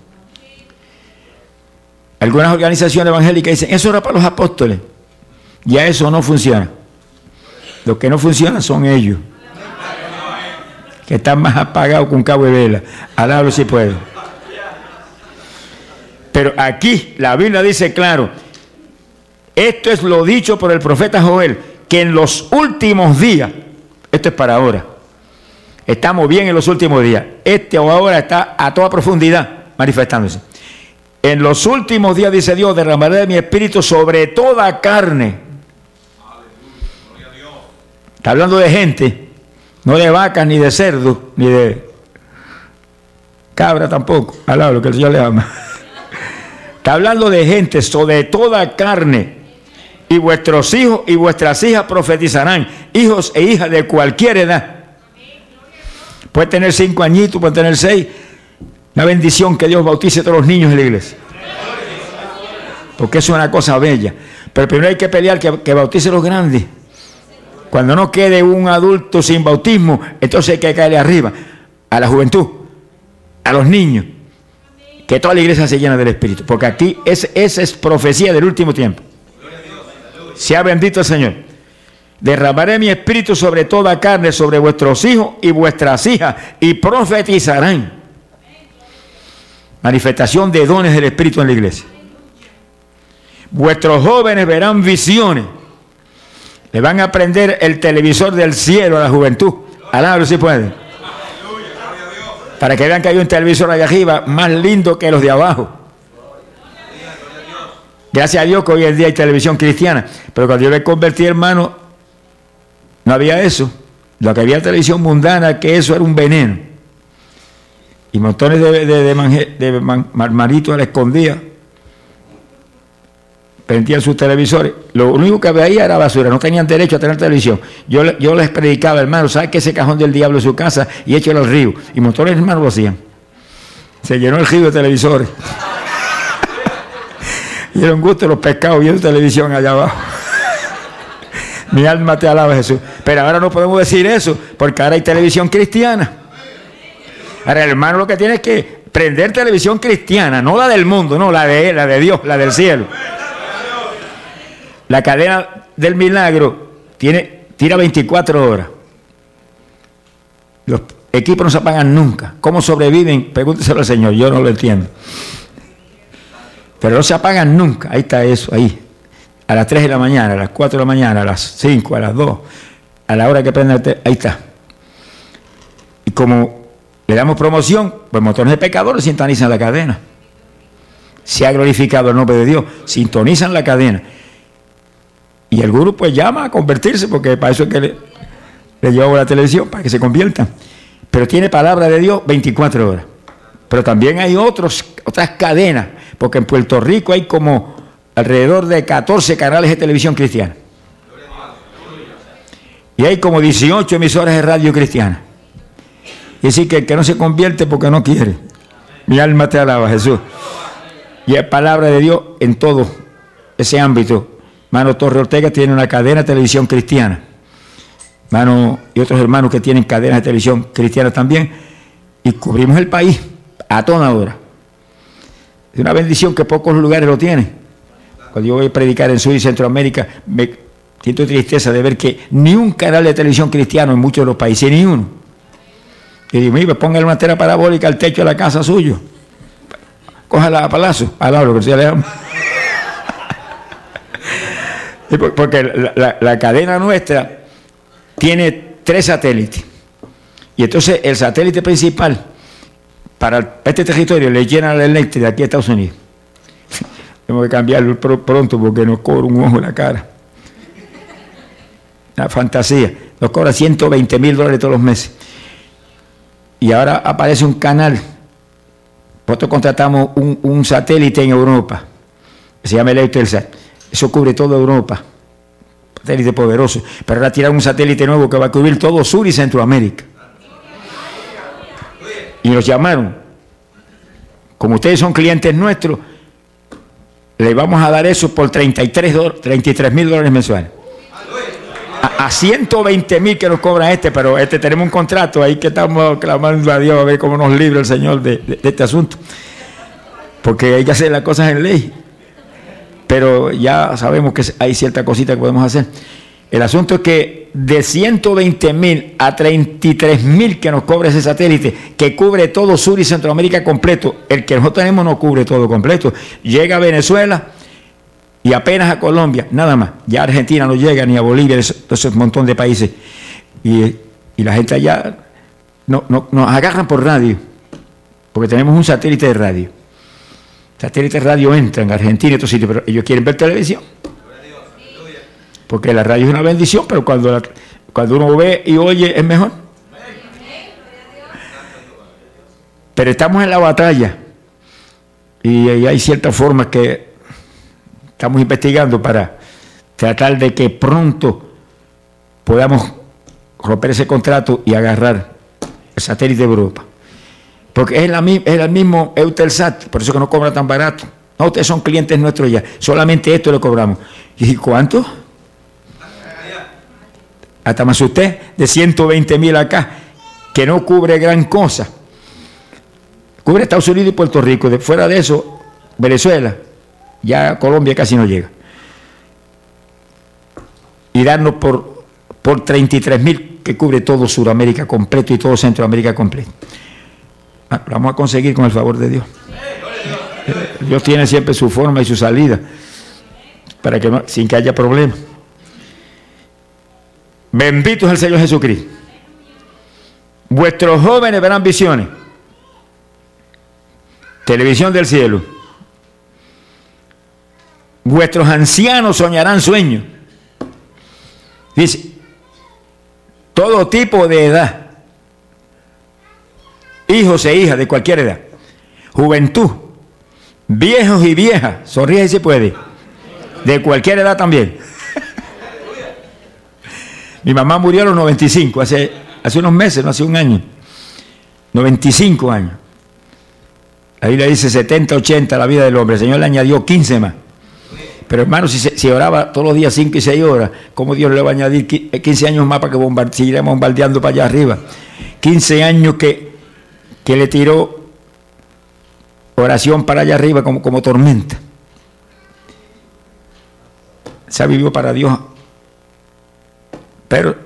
Algunas organizaciones evangélicas dicen, eso era para los apóstoles. Ya eso no funciona. Lo que no funciona son ellos. Que están más apagados un cabo de vela. Alábalo si puede. Pero aquí la Biblia dice claro, esto es lo dicho por el profeta Joel, que en los últimos días, esto es para ahora, estamos bien en los últimos días, este o ahora está a toda profundidad manifestándose. En los últimos días, dice Dios, derramaré de mi espíritu sobre toda carne. Está hablando de gente, no de vacas, ni de cerdos, ni de cabra tampoco. Alaba lo que el Señor le ama. Está hablando de gente sobre toda carne. Y vuestros hijos y vuestras hijas profetizarán, hijos e hijas de cualquier edad. Puede tener cinco añitos, puede tener seis, una bendición que Dios bautice a todos los niños en la iglesia. Porque es una cosa bella. Pero primero hay que pelear que, bautice a los grandes. Cuando no quede un adulto sin bautismo, entonces hay que caerle arriba a la juventud, a los niños. Que toda la iglesia se llena del Espíritu. Porque aquí es, esa es profecía del último tiempo. Sea bendito el Señor. Derramaré mi espíritu sobre toda carne, sobre vuestros hijos y vuestras hijas, y profetizarán manifestación de dones del Espíritu en la iglesia. Vuestros jóvenes verán visiones. Le van a prender el televisor del cielo a la juventud. Alábalo si pueden. Para que vean que hay un televisor allá arriba más lindo que los de abajo. Gracias a Dios que hoy en día hay televisión cristiana. Pero cuando yo me convertí, hermano, no había eso. Lo que había televisión mundana, que eso era un veneno y montones de, de, marmaritos a la escondida. Prendían sus televisores. Lo único que veía era basura, no tenían derecho a tener televisión. Yo, les predicaba, hermano, ¿sabes que ese cajón del diablo es su casa? Y échalo al río. Y montones de hermanos lo hacían. Se llenó el río de televisores. y era un gusto los pescados viendo televisión allá abajo. Mi alma te alaba, Jesús. Pero ahora no podemos decir eso, porque ahora hay televisión cristiana. Ahora, hermano lo que tiene es que prender televisión cristiana, no la del mundo, no, la de, la de Dios, la del cielo. La cadena del milagro tiene, tira 24 horas. Los equipos no se apagan nunca. ¿Cómo sobreviven? Pregúnteselo al Señor, yo no lo entiendo. Pero no se apagan nunca. Ahí está eso, ahí. A las 3 de la mañana, a las 4 de la mañana, a las 5, a las 2, a la hora que prende, ahí está. Y como le damos promoción, pues montones de pecadores sintonizan la cadena. Se ha glorificado el nombre de Dios, sintonizan la cadena. Y el grupo pues llama a convertirse, porque para eso es que le, le llevo la televisión, para que se conviertan. Pero tiene palabra de Dios 24 horas. Pero también hay otros, otras cadenas, porque en Puerto Rico hay como alrededor de 14 canales de televisión cristiana. Y hay como 18 emisoras de radio cristiana. Y decir que el que no se convierte porque no quiere. Mi alma te alaba, Jesús. Y es palabra de Dios en todo ese ámbito. Mano Torre Ortega tiene una cadena de televisión cristiana. Mano y otros hermanos que tienen cadenas de televisión cristiana también. Y cubrimos el país a toda hora. Es una bendición que pocos lugares lo tienen. Cuando yo voy a predicar en Sur y Centroamérica, me siento tristeza de ver que ni un canal de televisión cristiano en muchos de los países, ni uno. Y digo, mire, póngale una tela parabólica al techo de la casa suyo. Cójala a palazo, al lo que se le Porque la, cadena nuestra tiene tres satélites. Y entonces el satélite principal para el- este territorio le llena la eléctrica de aquí a Estados Unidos. Tenemos que cambiarlo pr- pronto porque nos cobra un ojo en la cara. Una fantasía. Nos cobra 120 mil dólares todos los meses. Y ahora aparece un canal. Nosotros contratamos un, satélite en Europa. Se llama el Eutelsat. Eso cubre toda Europa. Satélite poderoso. Pero ahora tiraron un satélite nuevo que va a cubrir todo Sur y Centroamérica. Y nos llamaron. Como ustedes son clientes nuestros, le vamos a dar eso por 33 mil dólares mensuales. A, a 120 mil que nos cobra este, pero este tenemos un contrato ahí que estamos clamando a Dios a ver cómo nos libra el Señor de, este asunto. Porque hay que hacer las cosas en ley. Pero ya sabemos que hay cierta cosita que podemos hacer. El asunto es que de 120 mil a 33 mil que nos cobra ese satélite, que cubre todo Sur y Centroamérica completo, el que nosotros tenemos no cubre todo completo. Llega a Venezuela y apenas a Colombia, nada más. Ya Argentina no llega, ni a Bolivia, ese, ese montón de países. Y, y la gente allá no, no- nos agarran por radio, porque tenemos un satélite de radio. Satélite de radio entra en Argentina y otros sitios, pero ellos quieren ver televisión. Porque la radio es una bendición, pero cuando, cuando uno ve y oye es mejor. Pero estamos en la batalla y, hay ciertas formas que estamos investigando para tratar de que pronto podamos romper ese contrato y agarrar el satélite de Europa. Porque es, la, es el mismo Eutelsat, por eso que no cobra tan barato. No, ustedes son clientes nuestros ya, solamente esto le cobramos. ¿Y cuánto? Hasta más usted, de 120 mil acá, que no cubre gran cosa. Cubre Estados Unidos y Puerto Rico. De, fuera de eso, Venezuela, ya Colombia casi no llega. Y darnos por, por 33 mil que cubre todo Sudamérica completo y todo Centroamérica completo. Ah, Lo vamos a conseguir con el favor de Dios. Dios tiene siempre su forma y su salida para que sin que haya problemas. Bendito es el Señor Jesucristo. Vuestros jóvenes verán visiones. Televisión del cielo. Vuestros ancianos soñarán sueños. Dice, todo tipo de edad. Hijos e hijas de cualquier edad. Juventud. Viejos y viejas. Sonríe si puede. De cualquier edad también. Mi mamá murió a los 95, hace, hace unos meses, no hace un año. 95 años. Ahí le dice 70, 80 la vida del hombre. El Señor le añadió 15 más. Pero hermano, si, si oraba todos los días 5 y 6 horas, ¿cómo Dios le va a añadir qui- 15 años más para que bombar- siguiera bombardeando para allá arriba? 15 años que, que le tiró oración para allá arriba como, como tormenta. Se vivió para Dios pero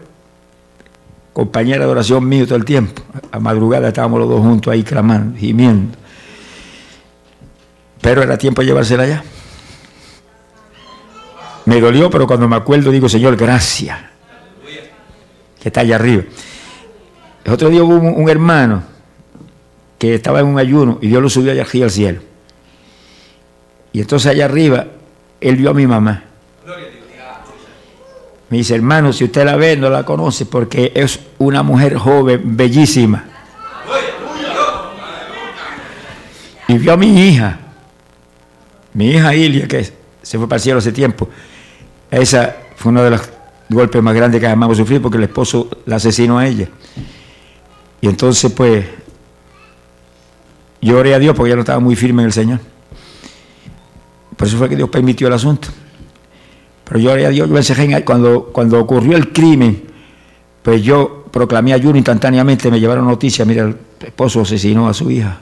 compañera de oración mío todo el tiempo. A madrugada estábamos los dos juntos ahí clamando, gimiendo. Pero era tiempo de llevársela allá. Me dolió, pero cuando me acuerdo digo, Señor, gracias. Que está allá arriba. El otro día hubo un, un hermano que estaba en un ayuno y Dios lo subió allá arriba al cielo. Y entonces allá arriba, él vio a mi mamá. Me dice, hermano, si usted la ve, no la conoce porque es una mujer joven, bellísima. Y vio a mi hija, mi hija Ilia, que se fue para el cielo hace tiempo. Esa fue uno de los golpes más grandes que jamás sufrir porque el esposo la asesinó a ella. Y entonces, pues, yo oré a Dios porque ella no estaba muy firme en el Señor. Por eso fue que Dios permitió el asunto. Pero yo yo encerré en- cuando, cuando ocurrió el crimen, pues yo proclamé ayuno instantáneamente, me llevaron noticias, mira, el esposo asesinó a su hija.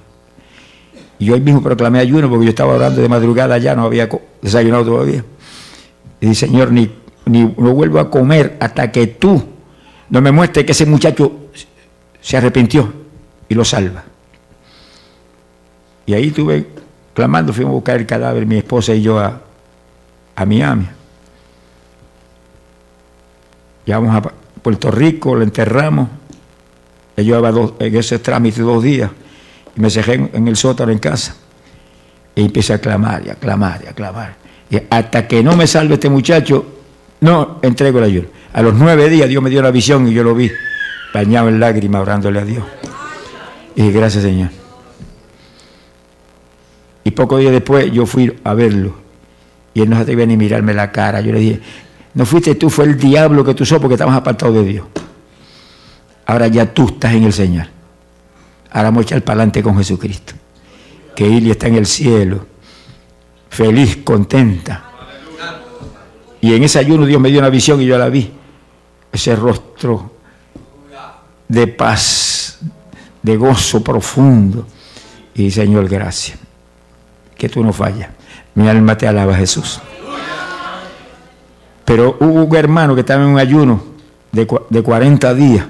Y yo ahí mismo proclamé ayuno porque yo estaba orando de madrugada ya, no había desayunado todavía. Y dije, Señor, ni, ni no vuelvo a comer hasta que tú no me muestres que ese muchacho se arrepintió y lo salva. Y ahí estuve clamando, fuimos a buscar el cadáver, mi esposa y yo a, a Miami. Llevamos a Puerto Rico, lo enterramos. Yo llevaba en ese trámite dos días y me cerré en, el sótano en casa. Y empecé a clamar y a clamar y a clamar. Y hasta que no me salve este muchacho, no entrego el ayuno. A los nueve días Dios me dio la visión y yo lo vi bañado en lágrimas orándole a Dios. Y gracias Señor. Y pocos días después yo fui a verlo. Y él no se atrevía ni mirarme la cara. Yo le dije, no fuiste tú, fue el diablo que tú sos porque estabas apartado de Dios. Ahora ya tú estás en el Señor. Ahora vamos a echar para adelante con Jesucristo. Que Ilia está en el cielo, feliz, contenta. Y en ese ayuno Dios me dio una visión y yo la vi. Ese rostro de paz, de gozo profundo. Y Señor, gracias. Que tú no fallas. Mi alma te alaba, Jesús. Pero hubo un hermano que estaba en un ayuno de, de 40 días.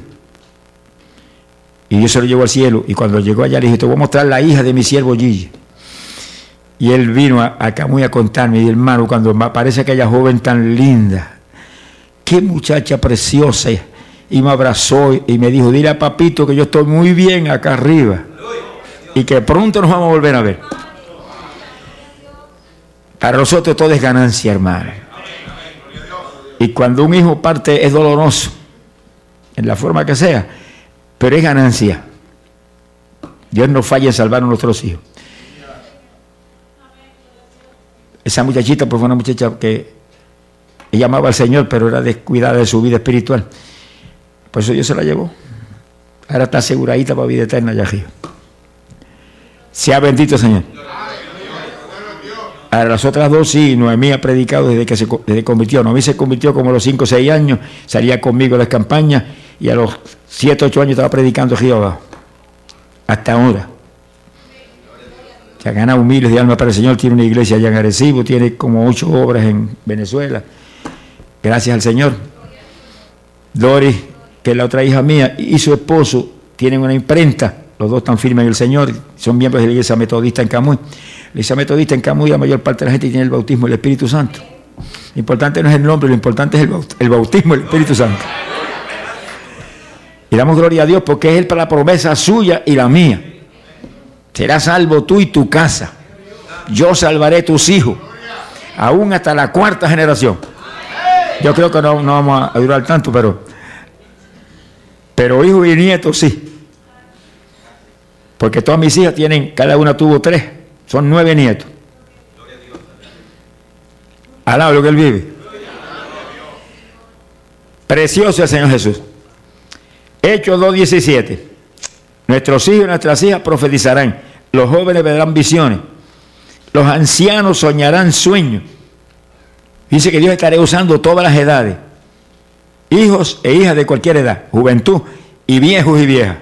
Y Dios se lo llevó al cielo. Y cuando llegó allá le dije, te voy a mostrar la hija de mi siervo Gigi. Y él vino acá muy a contarme, y hermano, cuando me aparece aquella joven tan linda, qué muchacha preciosa, y me abrazó y me dijo, dile a papito que yo estoy muy bien acá arriba, y que pronto nos vamos a volver a ver. Para nosotros todo es ganancia, hermano. Y cuando un hijo parte es doloroso, en la forma que sea, pero es ganancia. Dios no falla en salvar a nuestros hijos. Esa muchachita pues fue una muchacha que ella amaba al Señor, pero era descuidada de su vida espiritual. Por eso Dios se la llevó. Ahora está aseguradita para vida eterna allá arriba. Sea bendito Señor. Ahora las otras dos sí, Noemí ha predicado desde que se desde convirtió. Noemí se convirtió como a los 5 o 6 años, salía conmigo a las campañas y a los 7 o 8 años estaba predicando abajo. Hasta ahora. Se ha ganado miles de almas para el Señor, tiene una iglesia allá en Arecibo, tiene como ocho obras en Venezuela. Gracias al Señor. Doris, que es la otra hija mía, y su esposo tienen una imprenta, los dos están firmes en el Señor, son miembros de la iglesia metodista en Camuy. La iglesia metodista en Camuy, la mayor parte de la gente tiene el bautismo del Espíritu Santo. Lo importante no es el nombre, lo importante es el bautismo del Espíritu Santo. Y damos gloria a Dios porque es Él para la promesa suya y la mía. Serás salvo tú y tu casa. Yo salvaré tus hijos, aún hasta la cuarta generación. Yo creo que no, no vamos a durar tanto, pero, pero hijos y nietos sí. Porque todas mis hijas tienen, cada una tuvo tres, son nueve nietos. Alaba lo que Él vive. Precioso el Señor Jesús. Hechos 2.17. Nuestros hijos y nuestras hijas profetizarán. Los jóvenes verán visiones. Los ancianos soñarán sueños. Dice que Dios estará usando todas las edades. Hijos e hijas de cualquier edad. Juventud y viejos y viejas.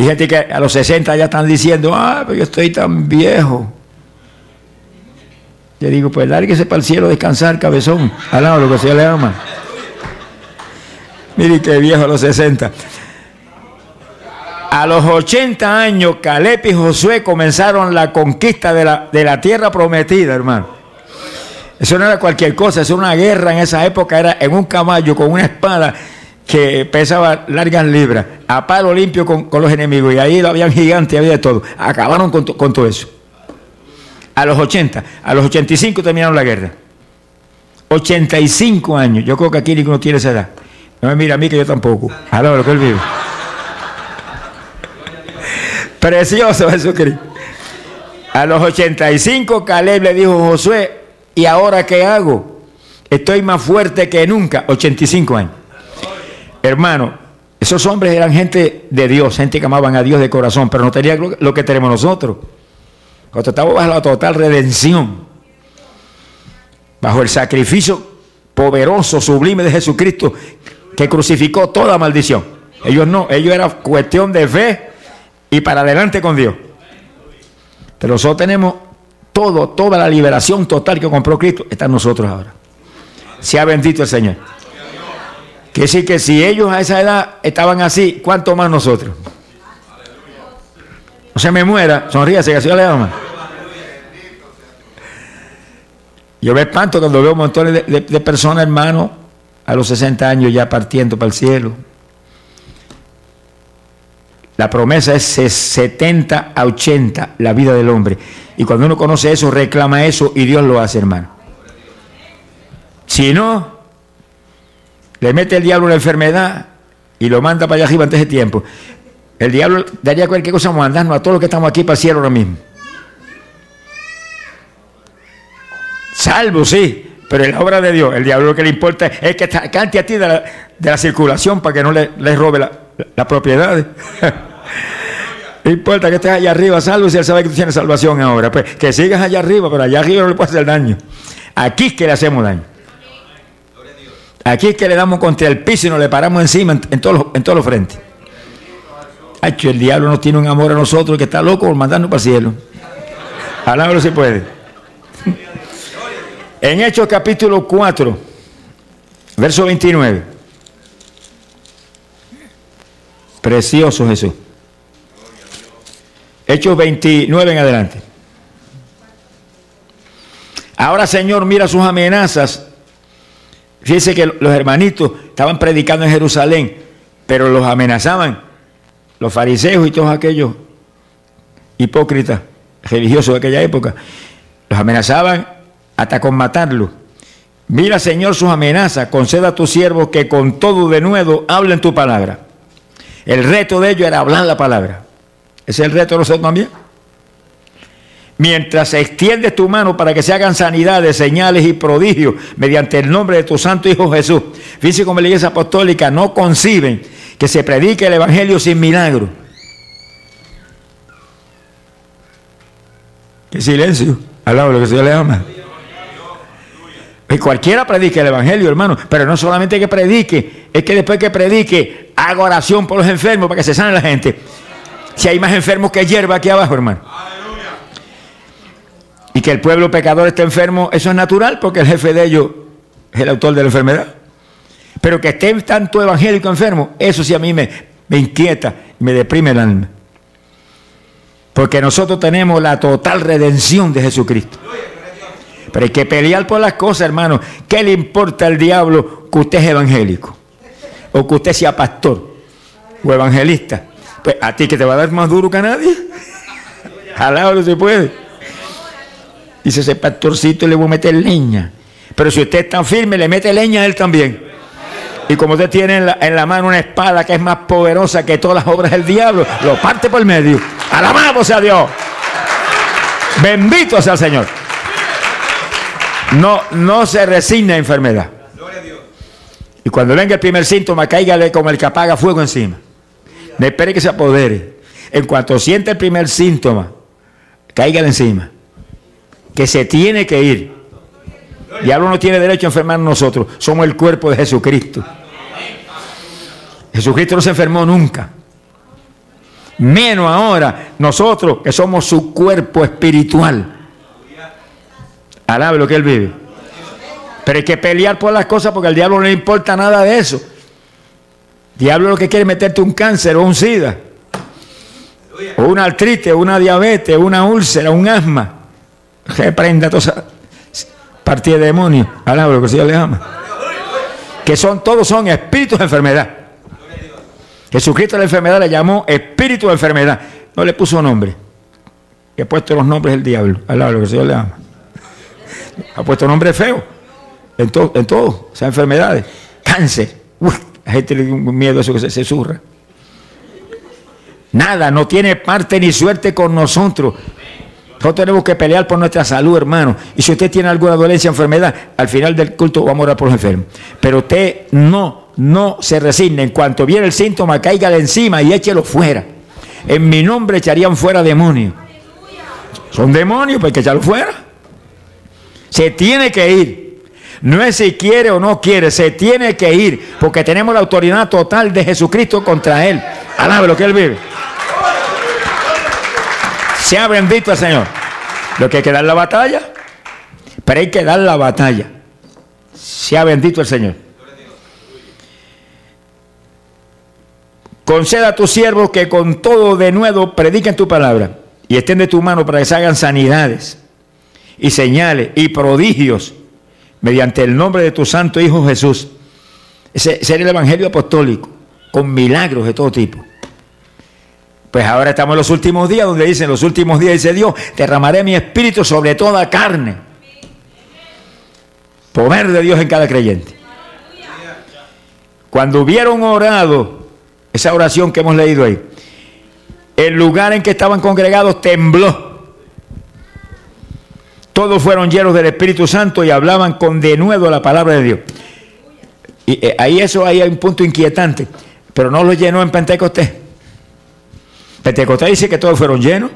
Y gente que a los 60 ya están diciendo, ah, pero yo estoy tan viejo. Yo digo, pues lárguese para el cielo descansar, cabezón. Al lo que se le ama. Mire qué viejo a los 60. A los 80 años, Caleb y Josué comenzaron la conquista de la, de la tierra prometida, hermano. Eso no era cualquier cosa, eso era una guerra en esa época, era en un caballo con una espada que pesaba largas libras, a palo limpio con, con los enemigos, y ahí habían gigantes, había de todo. Acabaron con, con todo eso. A los 80, a los 85 terminaron la guerra. 85 años, yo creo que aquí ninguno tiene esa edad. No me mira a mí que yo tampoco. A lo que él vive. Precioso Jesucristo. A los 85 Caleb le dijo Josué, ¿y ahora qué hago? Estoy más fuerte que nunca. 85 años. Hermano, esos hombres eran gente de Dios, gente que amaban a Dios de corazón, pero no tenían lo que tenemos nosotros. Nosotros estamos bajo la total redención, bajo el sacrificio poderoso, sublime de Jesucristo, que crucificó toda maldición. Ellos no, ellos era cuestión de fe y para adelante con Dios. Pero nosotros tenemos todo, toda la liberación total que compró Cristo, está en nosotros ahora. Sea bendito el Señor. Quiere decir que si ellos a esa edad estaban así, ¿cuánto más nosotros? No se me muera, sonríase, que así le ama. Yo me espanto cuando veo montones de, personas, hermanos, a los 60 años ya partiendo para el cielo. La promesa es 70 a 80 la vida del hombre. Y cuando uno conoce eso, reclama eso y Dios lo hace, hermano. Si no, le mete el diablo una enfermedad y lo manda para allá arriba antes de tiempo. El diablo daría cualquier cosa mandarnos a todos los que estamos aquí para el cielo ahora mismo. Salvo, sí, pero en la obra de Dios, el diablo lo que le importa es que cante a ti de la, circulación para que no le, robe la, la propiedad. No importa que estés allá arriba, salvo si él sabe que tú tienes salvación ahora. Pues que sigas allá arriba, pero allá arriba no le puede hacer daño. Aquí es que le hacemos daño. Aquí es que le damos contra el piso y nos le paramos encima en, todos, los, en todos los frentes. El diablo nos tiene un amor a nosotros que está loco por mandarnos para el cielo. Alábalo si puede. En Hechos capítulo 4, verso 29. Precioso Jesús. Hechos 29 en adelante. Ahora, Señor, mira sus amenazas. Fíjense que los hermanitos estaban predicando en Jerusalén, pero los amenazaban los fariseos y todos aquellos hipócritas religiosos de aquella época. Los amenazaban hasta con matarlo. Mira, Señor, sus amenazas. Conceda a tus siervos que con todo de nuevo hablen tu palabra. El reto de ellos era hablar la palabra. Ese es el reto de nosotros también. Mientras extiendes tu mano para que se hagan sanidades, señales y prodigios mediante el nombre de tu Santo Hijo Jesús. Fíjense como la iglesia apostólica no conciben que se predique el Evangelio sin milagro. Qué silencio. Al lado de lo que se le ama. Y cualquiera predique el Evangelio, hermano. Pero no solamente que predique, es que después que predique, haga oración por los enfermos para que se sane la gente. Si hay más enfermos que hierba aquí abajo, hermano. Y que el pueblo pecador esté enfermo, eso es natural porque el jefe de ellos es el autor de la enfermedad. Pero que esté tanto evangélico enfermo, eso sí a mí me, me inquieta me deprime el alma. Porque nosotros tenemos la total redención de Jesucristo. Pero hay que pelear por las cosas, hermano. ¿Qué le importa al diablo que usted es evangélico? O que usted sea pastor o evangelista. Pues a ti que te va a dar más duro que a nadie. Jalado se puede. Dice ese pastorcito le voy a meter leña. Pero si usted está firme, le mete leña a él también. Y como usted tiene en la, mano una espada que es más poderosa que todas las obras del diablo, lo parte por medio. Alabado sea Dios. Bendito sea el Señor. No, no se resigna a enfermedad. Y cuando venga el primer síntoma, cáigale como el que apaga fuego encima. No espere que se apodere. En cuanto siente el primer síntoma, cáigale encima. Que se tiene que ir. Diablo no tiene derecho a enfermar nosotros. Somos el cuerpo de Jesucristo. Jesucristo no se enfermó nunca. Menos ahora nosotros que somos su cuerpo espiritual. Alabe lo que él vive. Pero hay que pelear por las cosas porque al diablo no le importa nada de eso. Diablo lo que quiere es meterte un cáncer o un sida. O una artritis, una diabetes, una úlcera, un asma. Reprenda toda esa partida de demonios. Alaba lo que el Señor le ama. Que son, todos son espíritus de enfermedad. Jesucristo a la enfermedad le llamó espíritu de enfermedad. No le puso nombre. Que ha puesto los nombres del diablo. Alaba lo que el Señor le ama. Ha puesto nombre feo. En, todo, en todo. O sea, enfermedades. Cáncer. La gente le tiene miedo a eso que se, surra. Nada, no tiene parte ni suerte con nosotros. Nosotros tenemos que pelear por nuestra salud, hermano. Y si usted tiene alguna dolencia, enfermedad, al final del culto vamos a orar por los enfermos. Pero usted no, no se resigne. En cuanto viene el síntoma, caiga de encima y échelo fuera. En mi nombre echarían fuera demonios. Son demonios, pues hay que echarlo fuera. Se tiene que ir. No es si quiere o no quiere, se tiene que ir, porque tenemos la autoridad total de Jesucristo contra él. Alabe lo que él vive. Sea bendito el Señor. Lo que hay que dar la batalla, pero hay que dar la batalla. Sea bendito el Señor. Conceda a tus siervos que con todo de nuevo prediquen tu palabra y extiende tu mano para que se hagan sanidades y señales y prodigios mediante el nombre de tu Santo Hijo Jesús. Ese, era el evangelio apostólico, con milagros de todo tipo. Pues ahora estamos en los últimos días, donde dice, en los últimos días dice Dios, derramaré mi espíritu sobre toda carne. Poder de Dios en cada creyente. Cuando hubieron orado, esa oración que hemos leído ahí, el lugar en que estaban congregados tembló. Todos fueron llenos del Espíritu Santo y hablaban con denuedo la palabra de Dios. Y eh, ahí eso ahí hay un punto inquietante, pero no lo llenó en Pentecostés. Pentecostés dice que todos fueron llenos.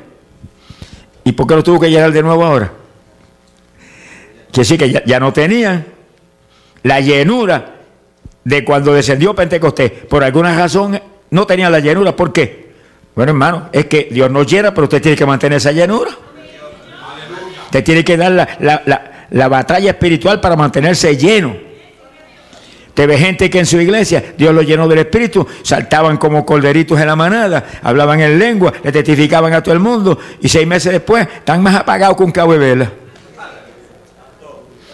¿Y por qué lo tuvo que llenar de nuevo ahora? Que sí que ya, no tenían la llenura de cuando descendió Pentecostés. Por alguna razón no tenían la llenura. ¿Por qué? Bueno, hermano, es que Dios nos llena, pero usted tiene que mantener esa llenura. Usted tiene que dar la, la- la- la batalla espiritual para mantenerse lleno. Te ve gente que en su iglesia Dios los llenó del Espíritu, saltaban como corderitos en la manada, hablaban en lengua, le testificaban a todo el mundo y seis meses después están más apagados que un cabo de vela.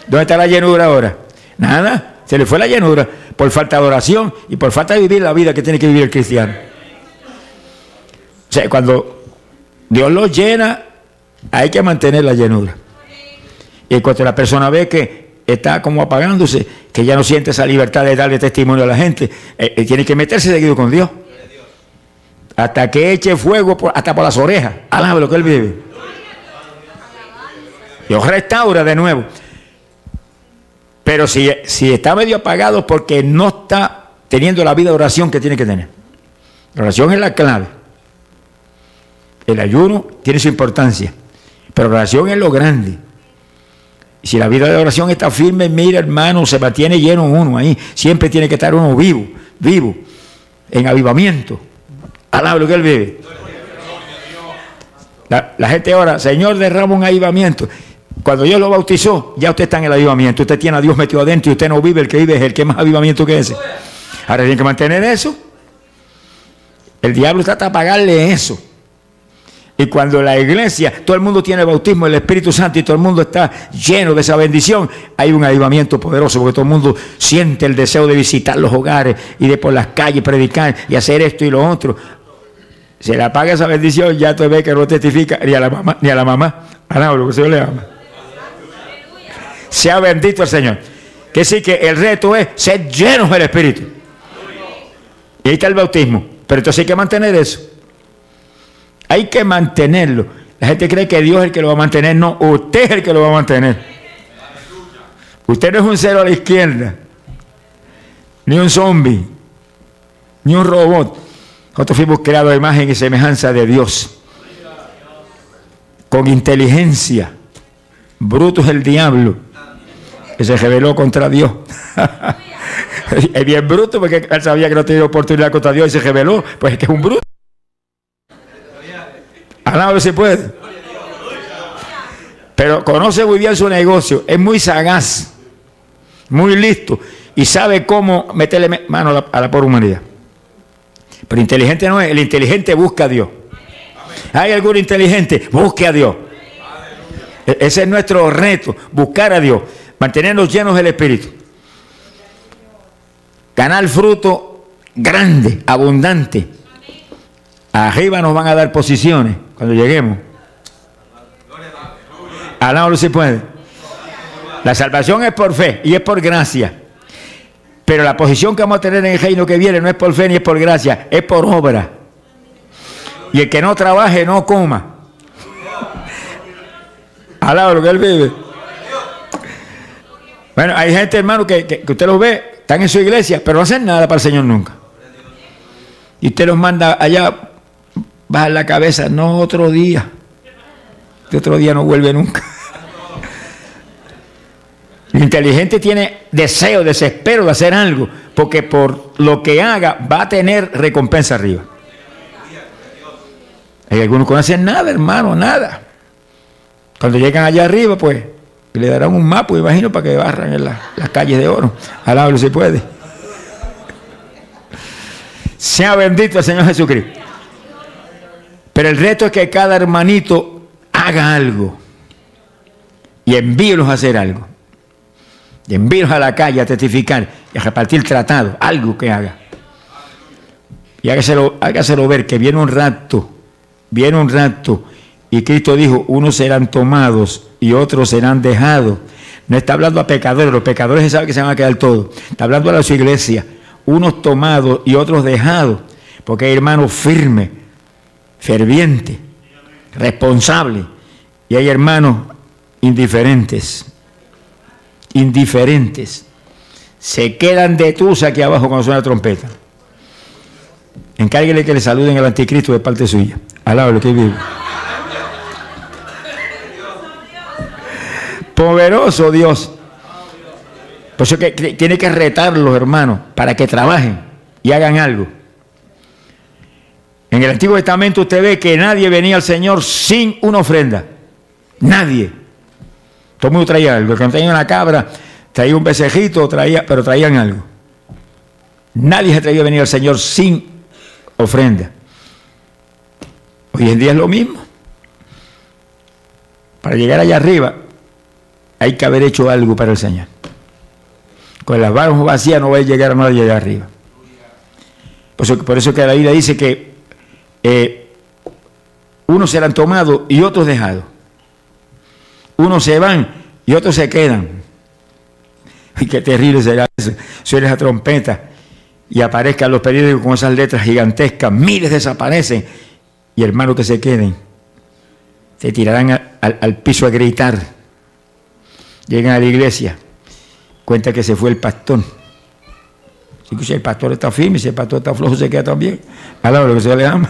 ¿Dónde está la llenura ahora? Nada, se le fue la llenura por falta de oración y por falta de vivir la vida que tiene que vivir el cristiano. O sea, cuando Dios los llena, hay que mantener la llenura. Y cuando la persona ve que está como apagándose, que ya no siente esa libertad de darle testimonio a la gente, eh, eh, tiene que meterse seguido con Dios. Hasta que eche fuego por- hasta por las orejas. Alaba lo que él vive. Dios restaura de nuevo. Pero si, si está medio apagado porque no está teniendo la vida de oración que tiene que tener. La oración es la clave. El ayuno tiene su importancia, pero la oración es lo grande. Si la vida de oración está firme, mira hermano, se mantiene lleno uno ahí. Siempre tiene que estar uno vivo, vivo, en avivamiento. Alaba lo que él vive. La, la gente ahora, Señor, derrama un avivamiento. Cuando Dios lo bautizó, ya usted está en el avivamiento. Usted tiene a Dios metido adentro y usted no vive. El que vive es el que más avivamiento que ese. Ahora tiene que mantener eso. El diablo trata de pagarle eso. Y cuando la iglesia, todo el mundo tiene bautismo del Espíritu Santo y todo el mundo está lleno de esa bendición, hay un avivamiento poderoso porque todo el mundo siente el deseo de visitar los hogares y de por las calles predicar y hacer esto y lo otro. Se le apaga esa bendición, ya tú ves que no testifica ni a la mamá, ni a la mamá, a nada, lo que Señor le ama. Sea bendito el Señor. Que sí que el reto es ser llenos del Espíritu. Y ahí está el bautismo. Pero entonces hay que mantener eso. Hay que mantenerlo. La gente cree que Dios es el que lo va a mantener. No, usted es el que lo va a mantener. Usted no es un cero a la izquierda, ni un zombie, ni un robot. Nosotros fuimos creados a imagen y semejanza de Dios. Con inteligencia. Bruto es el diablo que se rebeló contra Dios. es bien bruto porque él sabía que no tenía oportunidad contra Dios y se rebeló. Pues es que es un bruto. Alaba si puede. Pero conoce muy bien su negocio, es muy sagaz, muy listo y sabe cómo meterle me- mano a la, a la pobre humanidad. Pero inteligente no es, el inteligente busca a Dios. ¿Hay algún inteligente? Busque a Dios. E- Ese es nuestro reto, buscar a Dios, mantenernos llenos del Espíritu. Ganar fruto grande, abundante. Arriba nos van a dar posiciones cuando lleguemos. Alábalo si puede. La salvación es por fe y es por gracia. Pero la posición que vamos a tener en el reino que viene no es por fe ni es por gracia, es por obra. Y el que no trabaje no coma. Alaba lo que él vive. Bueno, hay gente, hermano, que- que usted los ve, están en su iglesia, pero no hacen nada para el Señor nunca. Y usted los manda allá, baja la cabeza, no otro día. De otro día no vuelve nunca. El inteligente tiene deseo, desespero de hacer algo, porque por lo que haga va a tener recompensa arriba. Hay algunos que no hacen nada, hermano, nada. Cuando llegan allá arriba, pues, le darán un mapa, imagino, para que barran en la- las calles de oro. Alábalo si puede. Sea bendito el Señor Jesucristo. Pero el reto es que cada hermanito haga algo y envíelos a hacer algo. Y envíos a la calle a testificar y a repartir tratado, algo que haga. Y hágaselo, hágaselo ver que viene un rato, viene un rato, y Cristo dijo, unos serán tomados y otros serán dejados. No está hablando a pecadores, los pecadores se saben que se van a quedar todos. Está hablando a su iglesia, unos tomados y otros dejados, porque hay hermanos firmes, fervientes, responsables, y hay hermanos indiferentes, indiferentes. Se quedan de tus aquí abajo cuando suena la trompeta. Encárguele que le saluden al anticristo de parte suya. Alábalo que vive. Poderoso Dios. Por eso que tiene que retarlos, hermanos, para que trabajen y hagan algo. En el Antiguo Testamento usted ve que nadie venía al Señor sin una ofrenda. Nadie. Todo el mundo traía algo. Cuando traía una cabra, traía un becejito, traía, pero traían algo. Nadie se atrevía a venir al Señor sin ofrenda. Hoy en día es lo mismo. Para llegar allá arriba hay que haber hecho algo para el Señor. Con las manos vacías no va a llegar a nadie allá arriba. Por eso, por eso que la Biblia dice que eh, unos serán tomados y otros dejados. Unos se van y otros se quedan. Y qué terrible será eso. Suena esa trompeta y aparezcan los periódicos con esas letras gigantescas, miles desaparecen y hermanos que se queden, se tirarán al piso a gritar. Llegan a la iglesia, cuenta que se fue el pastor. Si el pastor está firme, si el pastor está flojo, se queda también. A lo que se le ama.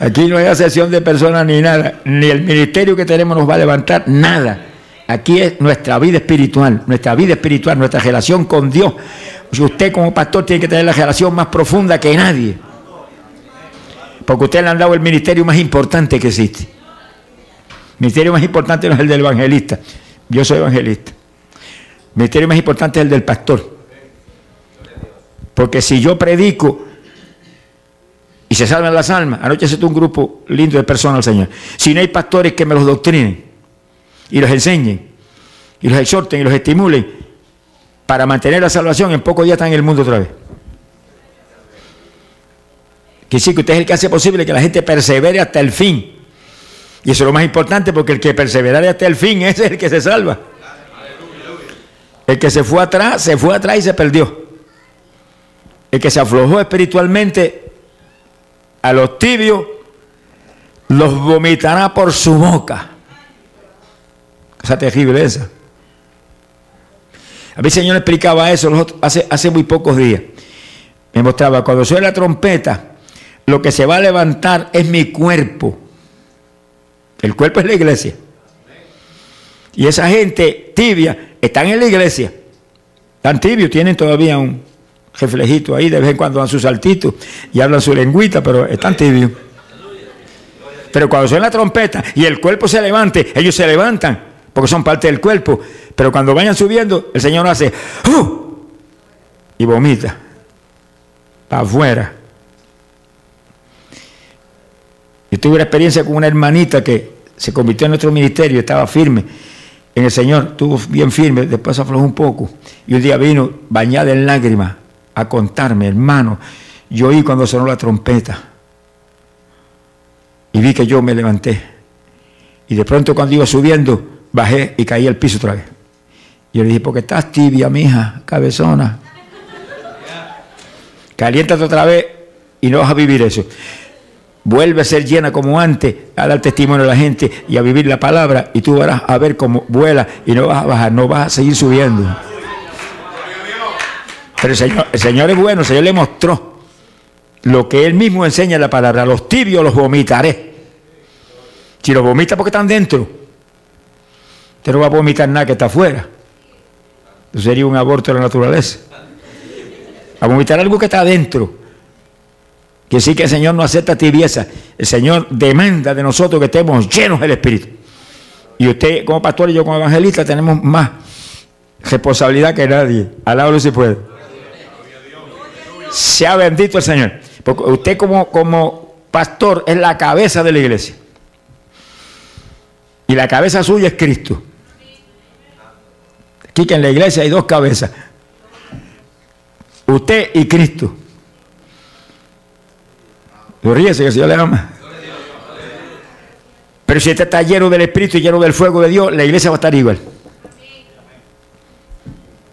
Aquí no hay asesión de personas ni nada, ni el ministerio que tenemos nos va a levantar, nada. Aquí es nuestra vida espiritual, nuestra vida espiritual, nuestra relación con Dios. Usted como pastor tiene que tener la relación más profunda que nadie. Porque usted le han dado el ministerio más importante que existe. El ministerio más importante no es el del evangelista. Yo soy evangelista. El ministerio más importante es el del pastor. Porque si yo predico y se salvan las almas, anoche se un grupo lindo de personas al Señor. Si no hay pastores que me los doctrinen, y los enseñen, y los exhorten y los estimulen para mantener la salvación, en pocos días están en el mundo otra vez. Que sí, que usted es el que hace posible que la gente persevere hasta el fin. Y eso es lo más importante porque el que perseverare hasta el fin es el que se salva. El que se fue atrás, se fue atrás y se perdió. El que se aflojó espiritualmente a los tibios, los vomitará por su boca. Cosa terrible esa. A mí el Señor explicaba eso hace, hace muy pocos días. Me mostraba, cuando suena la trompeta, lo que se va a levantar es mi cuerpo. El cuerpo es la iglesia. Y esa gente tibia están en la iglesia. Están tibios, tienen todavía un reflejito ahí, de vez en cuando dan sus saltitos y hablan su lengüita, pero están tibios. Pero cuando suena la trompeta y el cuerpo se levante, ellos se levantan porque son parte del cuerpo. Pero cuando vayan subiendo, el Señor hace ¡Uh! y vomita afuera. Yo tuve una experiencia con una hermanita que se convirtió en nuestro ministerio, estaba firme en el Señor, estuvo bien firme, después aflojó un poco. Y un día vino bañada en lágrimas a contarme, hermano, yo oí cuando sonó la trompeta y vi que yo me levanté. Y de pronto cuando iba subiendo, bajé y caí al piso otra vez. Y yo le dije, porque estás tibia, mija, cabezona. Caliéntate otra vez y no vas a vivir eso. Vuelve a ser llena como antes, a dar testimonio a la gente y a vivir la palabra y tú vas a ver cómo vuela y no vas a bajar, no vas a seguir subiendo. Pero el Señor, el Señor es bueno, el Señor le mostró lo que Él mismo enseña en la palabra. Los tibios los vomitaré. Si los vomita porque están dentro, Usted no va a vomitar nada que está afuera. Eso sería un aborto de la naturaleza. A vomitar algo que está adentro. Que sí que el Señor no acepta tibieza. El Señor demanda de nosotros que estemos llenos del Espíritu. Y usted como pastor y yo como evangelista tenemos más responsabilidad que nadie. Alábalo si puede. Sea bendito el Señor. Porque usted como, como pastor es la cabeza de la iglesia. Y la cabeza suya es Cristo. Aquí que en la iglesia hay dos cabezas. Usted y Cristo. Ríese que el Señor le ama. Pero si usted está lleno del Espíritu y lleno del fuego de Dios, la iglesia va a estar igual.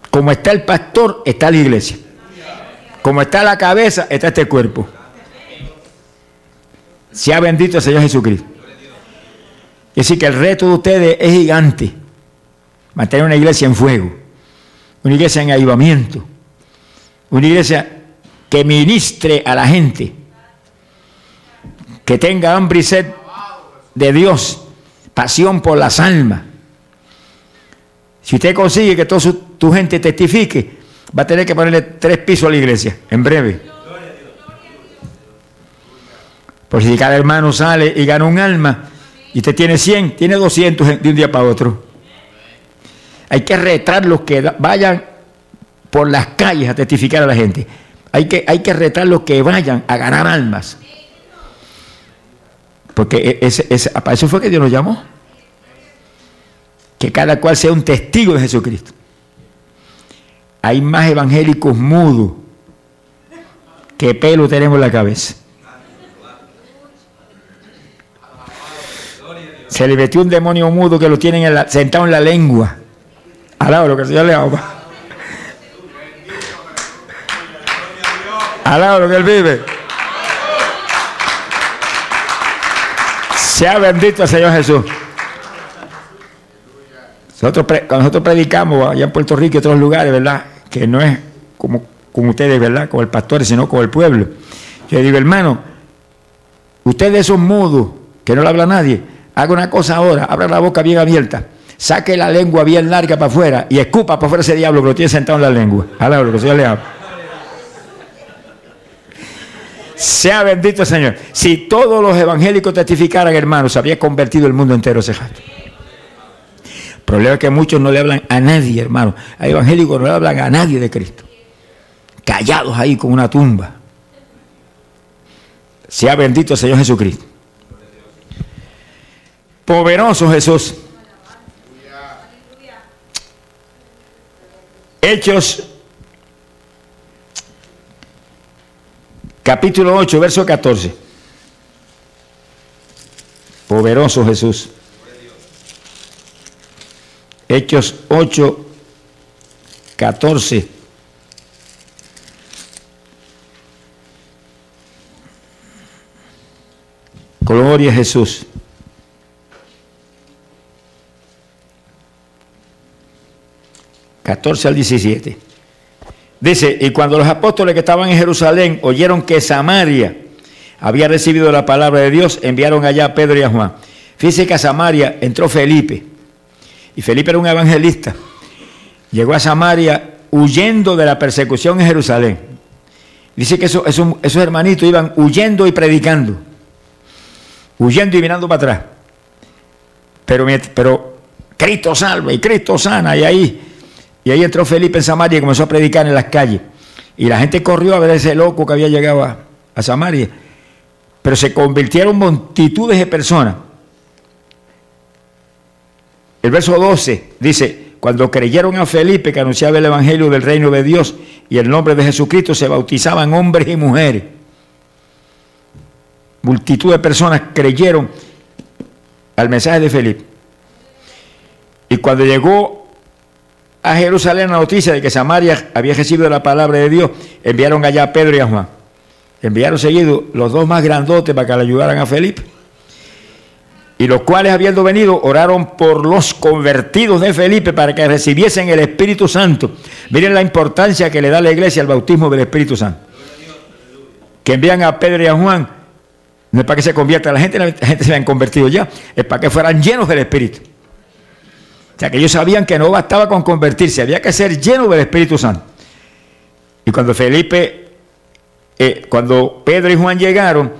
Como está el pastor, está la iglesia. Como está la cabeza, está este cuerpo. Sea bendito el Señor Jesucristo. Es decir, que el reto de ustedes es gigante. Mantener una iglesia en fuego, una iglesia en avivamiento, una iglesia que ministre a la gente, que tenga hambre y sed de Dios, pasión por las almas. Si usted consigue que toda tu gente testifique, va a tener que ponerle tres pisos a la iglesia, en breve. Porque si cada hermano sale y gana un alma, y usted tiene 100, tiene 200 de un día para otro. Hay que retar los que vayan por las calles a testificar a la gente. Hay que, hay que los que vayan a ganar almas. Porque e, ese, para eso fue que Dios nos llamó. Que cada cual sea un testigo de Jesucristo. Hay más evangélicos mudos que pelo tenemos en la cabeza. Se le metió un demonio mudo que lo tienen sentado en la lengua. Alaba lo que el Señor le ama. Alaba lo que Él vive. Sea bendito el Señor Jesús. Cuando nosotros predicamos allá en Puerto Rico y otros lugares, ¿verdad? Que no es como con ustedes, ¿verdad? Con el pastor, sino con el pueblo. Yo digo, hermano, ustedes son mudos, que no le habla nadie. Haga una cosa ahora, abra la boca bien abierta, saque la lengua bien larga para afuera y escupa para afuera ese diablo que lo tiene sentado en la lengua. Alaba lo que Señor le habla. Sea bendito el Señor. Si todos los evangélicos testificaran, hermanos, habría convertido el mundo entero ese jato. Problema es que muchos no le hablan a nadie, hermano. Hay evangélicos no le hablan a nadie de Cristo. Callados ahí con una tumba. Sea bendito el Señor Jesucristo. Poderoso Jesús. Hechos capítulo 8, verso 14. Poderoso Jesús. Hechos 8, 14. Gloria Jesús. ...14 al 17... Dice, y cuando los apóstoles que estaban en Jerusalén oyeron que Samaria había recibido la palabra de Dios, enviaron allá a Pedro y a Juan. Fíjese que a Samaria entró Felipe, y Felipe era un evangelista. Llegó a Samaria huyendo de la persecución en Jerusalén. Dice que esos, esos, hermanitos iban huyendo y predicando, huyendo y mirando para atrás. Pero, pero Cristo salva y Cristo sana, y ahí y ahí entró Felipe en Samaria y comenzó a predicar en las calles. Y la gente corrió a ver ese loco que había llegado a, Samaria. Pero se convirtieron multitudes de personas. El verso 12 dice, cuando creyeron a Felipe que anunciaba el Evangelio del reino de Dios y el nombre de Jesucristo, se bautizaban hombres y mujeres. Multitud de personas creyeron al mensaje de Felipe. Y cuando llegó a Jerusalén la noticia de que Samaria había recibido la palabra de Dios, enviaron allá a Pedro y a Juan. Enviaron seguido los dos más grandotes para que le ayudaran a Felipe. Y los cuales, habiendo venido, oraron por los convertidos de Felipe para que recibiesen el Espíritu Santo. Miren la importancia que le da la iglesia al bautismo del Espíritu Santo. Que envían a Pedro y a Juan, no es para que se convierta la gente, la gente se habían convertido ya, es para que fueran llenos del Espíritu. O sea, que ellos sabían que no bastaba con convertirse, había que ser lleno del Espíritu Santo. Y cuando Felipe, eh, cuando Pedro y Juan llegaron,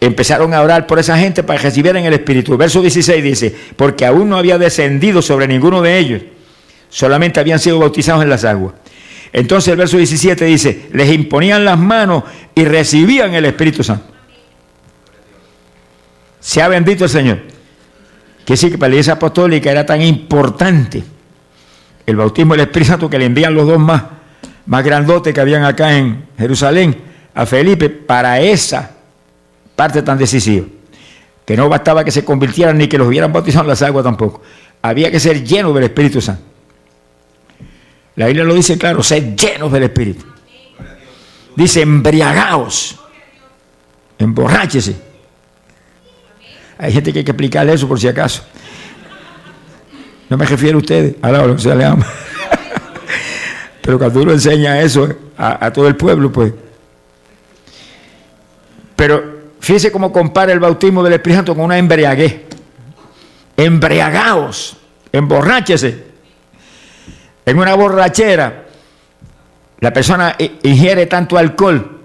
empezaron a orar por esa gente para que recibieran el Espíritu. Verso 16 dice, porque aún no había descendido sobre ninguno de ellos, solamente habían sido bautizados en las aguas. Entonces el verso 17 dice, les imponían las manos y recibían el Espíritu Santo. Sea bendito el Señor. Que sí que para la iglesia apostólica era tan importante el bautismo del Espíritu Santo que le envían los dos más, más grandotes que habían acá en Jerusalén a Felipe para esa parte tan decisiva. Que no bastaba que se convirtieran ni que los hubieran bautizado en las aguas tampoco. Había que ser llenos del Espíritu Santo. La Biblia lo dice claro, ser llenos del Espíritu. Dice, embriagaos, emborráchese. Hay gente que hay que explicarle eso por si acaso. No me refiero a ustedes, a la que se le ama. Pero cuando uno enseña eso a, a todo el pueblo, pues. Pero fíjese cómo compara el bautismo del Espíritu Santo con una embriaguez. Embriagaos, emborráchese. En una borrachera, la persona ingiere tanto alcohol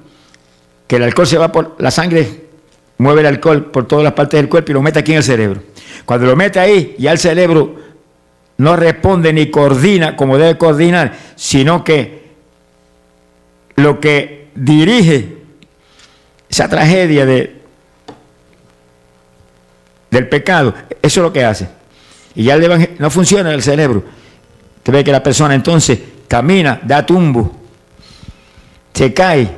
que el alcohol se va por la sangre, mueve el alcohol por todas las partes del cuerpo y lo mete aquí en el cerebro. Cuando lo mete ahí, ya el cerebro no responde ni coordina como debe coordinar, sino que lo que dirige esa tragedia de, del pecado, eso es lo que hace. Y ya el no funciona el cerebro. Usted ve que la persona entonces camina, da tumbo, se cae,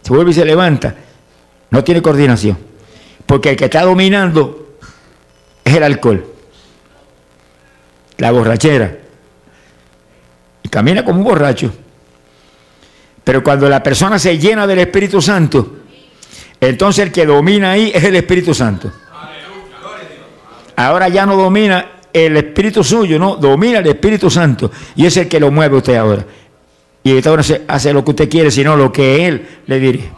se vuelve y se levanta. No tiene coordinación. Porque el que está dominando es el alcohol, la borrachera. Y camina como un borracho. Pero cuando la persona se llena del Espíritu Santo, entonces el que domina ahí es el Espíritu Santo. Ahora ya no domina el Espíritu suyo, no, domina el Espíritu Santo. Y es el que lo mueve usted ahora. Y ahorita no hace lo que usted quiere, sino lo que él le dirige.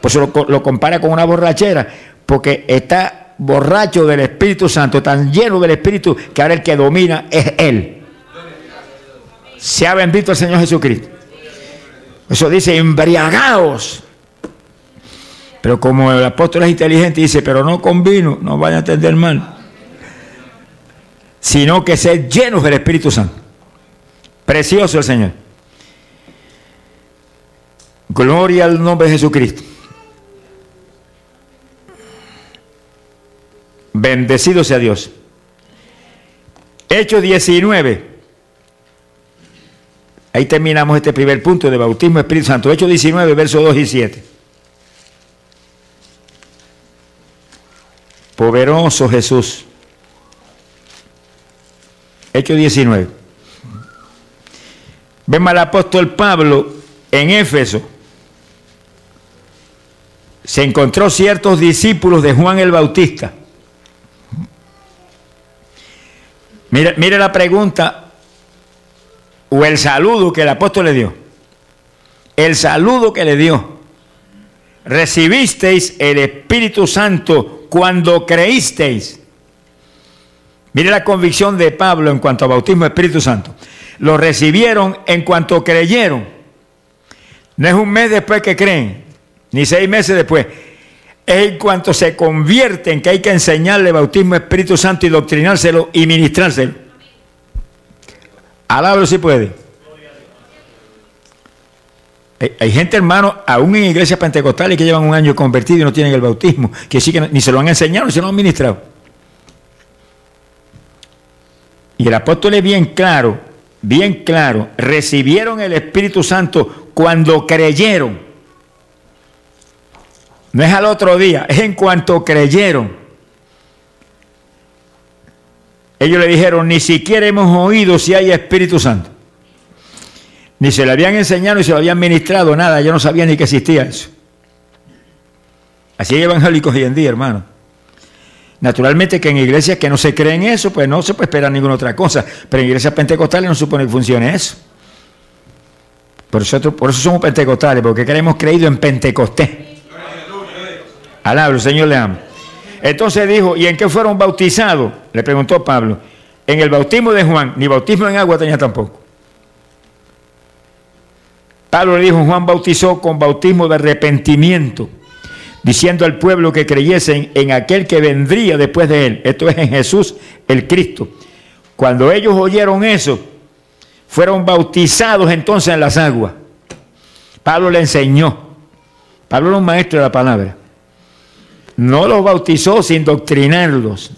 Pues lo, lo compara con una borrachera, porque está borracho del Espíritu Santo, tan lleno del Espíritu, que ahora el que domina es él. Sea bendito el Señor Jesucristo. Eso dice, embriagaos. Pero como el apóstol es inteligente, dice, pero no con vino, no vayan a entender mal sino que ser llenos del Espíritu Santo. Precioso el Señor. Gloria al nombre de Jesucristo. Bendecido sea Dios. Hechos 19. Ahí terminamos este primer punto de bautismo Espíritu Santo. Hechos 19, versos 2 y 7. Poderoso Jesús. Hechos 19. Vemos al apóstol Pablo en Éfeso. Se encontró ciertos discípulos de Juan el Bautista. Mire, la pregunta o el saludo que el apóstol le dio. El saludo que le dio. Recibisteis el Espíritu Santo cuando creísteis. Mire la convicción de Pablo en cuanto a bautismo Espíritu Santo. Lo recibieron en cuanto creyeron. No es un mes después que creen, ni seis meses después. Es en cuanto se convierten que hay que enseñarle bautismo Espíritu Santo y doctrinárselo y ministrárselo. Alábalo si puede. Hay gente, hermano, aún en iglesias pentecostales que llevan un año convertido y no tienen el bautismo, que sí que ni se lo han enseñado ni se lo han ministrado. Y el apóstol es bien claro, bien claro, recibieron el Espíritu Santo cuando creyeron. No es al otro día, es en cuanto creyeron. Ellos le dijeron, ni siquiera hemos oído si hay Espíritu Santo. Ni se le habían enseñado ni se lo habían ministrado, nada, yo no sabía ni que existía eso. Así hay evangélicos hoy en día, hermano. Naturalmente que en iglesias que no se creen eso, pues no se puede esperar ninguna otra cosa. Pero en iglesias pentecostales no supone que funcione eso. Por eso, por eso somos pentecostales, porque hemos creído en Pentecostés. Alabro, Señor le ama. Entonces dijo, ¿y en qué fueron bautizados? Le preguntó Pablo. En el bautismo de Juan, ni bautismo en agua tenía tampoco. Pablo le dijo, Juan bautizó con bautismo de arrepentimiento diciendo al pueblo que creyesen en aquel que vendría después de él. Esto es en Jesús el Cristo. Cuando ellos oyeron eso, fueron bautizados entonces en las aguas. Pablo le enseñó. Pablo era un maestro de la palabra. No los bautizó sin doctrinarlos.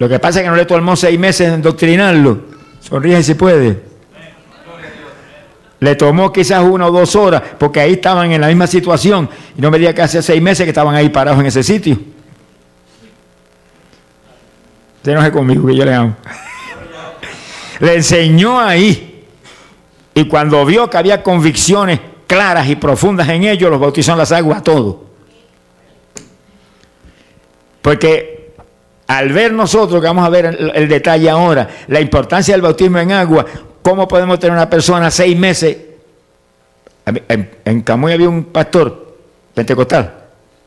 Lo que pasa es que no le tomó seis meses en doctrinarlo. Sonríe si puede. Le tomó quizás una o dos horas, porque ahí estaban en la misma situación. Y no me diga que hace seis meses que estaban ahí parados en ese sitio. Usted conmigo, que yo le amo. le enseñó ahí. Y cuando vio que había convicciones claras y profundas en ellos, los bautizó en las aguas a todos. Porque al ver nosotros, que vamos a ver el, detalle ahora, la importancia del bautismo en agua, ¿cómo podemos tener una persona seis meses? En, en Camuy había un pastor pentecostal,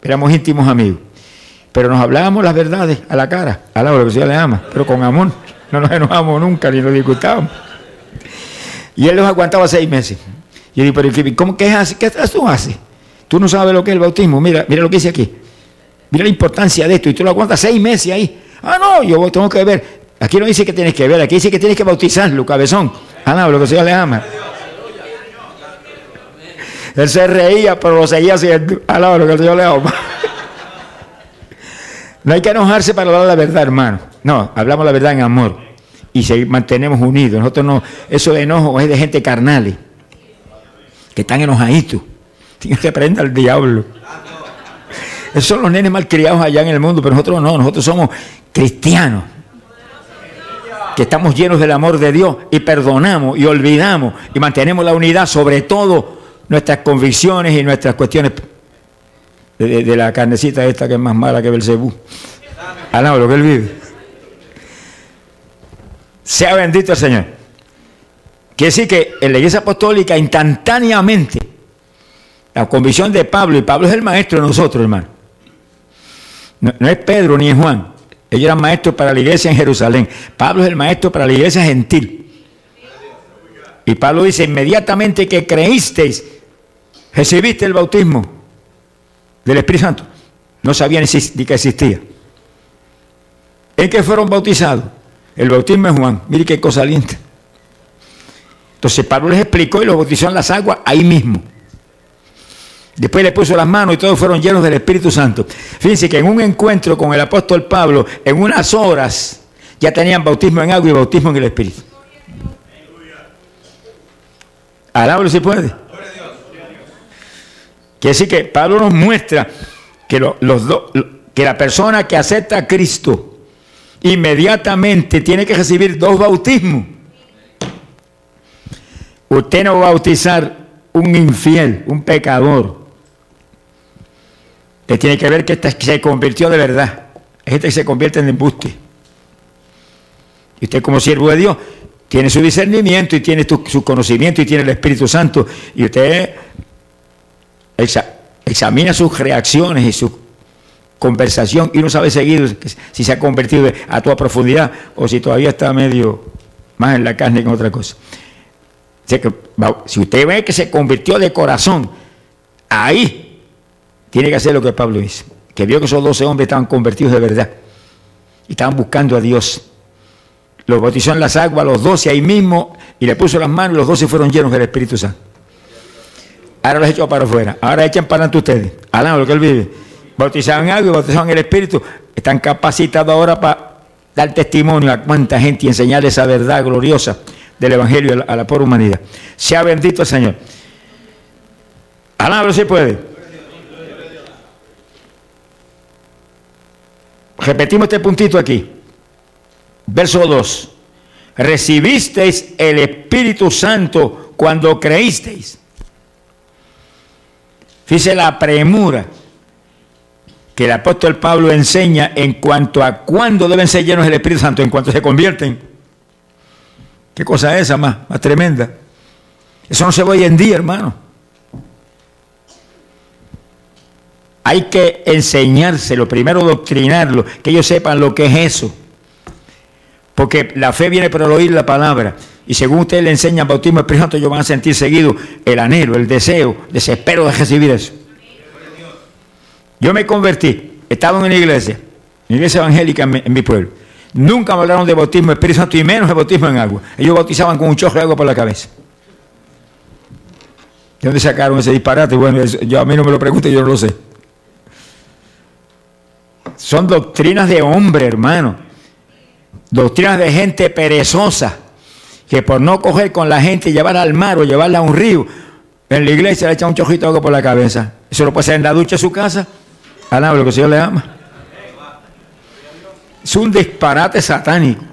éramos íntimos amigos, pero nos hablábamos las verdades a la cara, a la hora que le ama, pero con amor, no nos enojamos nunca ni nos disgustábamos. Y él los aguantaba seis meses. Y yo digo, pero ¿cómo que es así? ¿Qué tú haces? Tú no sabes lo que es el bautismo. Mira, mira lo que dice aquí. Mira la importancia de esto. Y tú lo aguantas seis meses ahí. Ah, no, yo tengo que ver. Aquí no dice que tienes que ver. Aquí dice que tienes que bautizarlo, cabezón. Ah, no, lo que Señor le ama. Él se reía, pero lo seguía haciendo. Ah, no, lo que el Señor le ama. No hay que enojarse para hablar la verdad, hermano. No, hablamos la verdad en amor. Y se mantenemos unidos. Nosotros no. Eso de enojo es de gente carnal que están enojaditos. Tienen que aprender al diablo. Esos son los nenes malcriados allá en el mundo, pero nosotros no, nosotros somos cristianos. Que estamos llenos del amor de Dios y perdonamos y olvidamos y mantenemos la unidad, sobre todo nuestras convicciones y nuestras cuestiones de, la carnecita esta que es más mala que Belcebú. Alaba lo que él vive. Sea bendito el Señor. Quiere decir que en la iglesia apostólica instantáneamente la convicción de Pablo, y Pablo es el maestro de nosotros, hermano. No, es Pedro ni es Juan. Ellos eran maestros para la iglesia en Jerusalén. Pablo es el maestro para la iglesia gentil. Y Pablo dice, inmediatamente que creísteis, recibiste el bautismo del Espíritu Santo. No sabían ni que existía. ¿En qué fueron bautizados? El bautismo de Juan. Mire qué cosa linda. Entonces Pablo les explicó y los bautizó en las aguas ahí mismo. Después le puso las manos y todos fueron llenos del Espíritu Santo. Fíjense que en un encuentro con el apóstol Pablo, en unas horas, ya tenían bautismo en agua y bautismo en el Espíritu. Alábalo si puede. Quiere decir que Pablo nos muestra que, lo, los do, que la persona que acepta a Cristo inmediatamente tiene que recibir dos bautismos. Usted no va a bautizar un infiel, un pecador. Le tiene que ver que este se convirtió de verdad. Es este que se convierte en embuste. Y usted como siervo de Dios tiene su discernimiento y tiene su conocimiento y tiene el Espíritu Santo. Y usted exa, examina sus reacciones y su conversación y no sabe seguir si se ha convertido a toda profundidad o si todavía está medio más en la carne que en otra cosa. Si usted ve que se convirtió de corazón, ahí tiene que hacer lo que Pablo hizo. Que vio que esos 12 hombres estaban convertidos de verdad. Y estaban buscando a Dios. Los bautizó en las aguas, los 12 ahí mismo, y le puso las manos y los 12 fueron llenos del Espíritu Santo. Ahora los echó para afuera. Ahora echan para ante ustedes. Alaba lo que él vive. Bautizaban agua y bautizaban el Espíritu. Están capacitados ahora para dar testimonio a cuánta gente y enseñar esa verdad gloriosa del Evangelio a la, a humanidad. Sea bendito el Señor. Alábalo si puede. Repetimos este puntito aquí. Verso 2. Recibisteis el Espíritu Santo cuando creísteis. Fíjese la premura que el apóstol Pablo enseña en cuanto a cuándo deben ser llenos del Espíritu Santo, en cuanto se convierten. ¿Qué cosa es esa más, más tremenda? Eso no se ve hoy en día, hermano. Hay que enseñárselo, primero doctrinarlo, que ellos sepan lo que es eso. Porque la fe viene por el oír la palabra. Y según usted le enseña bautismo Espíritu Santo, ellos van a sentir seguido el anhelo, el deseo, desespero de recibir eso. Yo me convertí, estaba en una iglesia, en una iglesia evangélica en mi, pueblo. Nunca me hablaron de bautismo Espíritu Santo y menos de bautismo en agua. Ellos bautizaban con un chorro de agua por la cabeza. ¿De dónde sacaron ese disparate? Bueno, yo a mí no me lo pregunte, yo no lo sé. Son doctrinas de hombre, hermano. doctrinas de gente perezosa, que por no coger con la gente y llevarla al mar o llevarla a un río, en la iglesia le echa un chojito de agua por la cabeza. Eso lo puede hacer en la ducha de su casa. Alaba lo que el Señor le ama. Es un disparate satánico.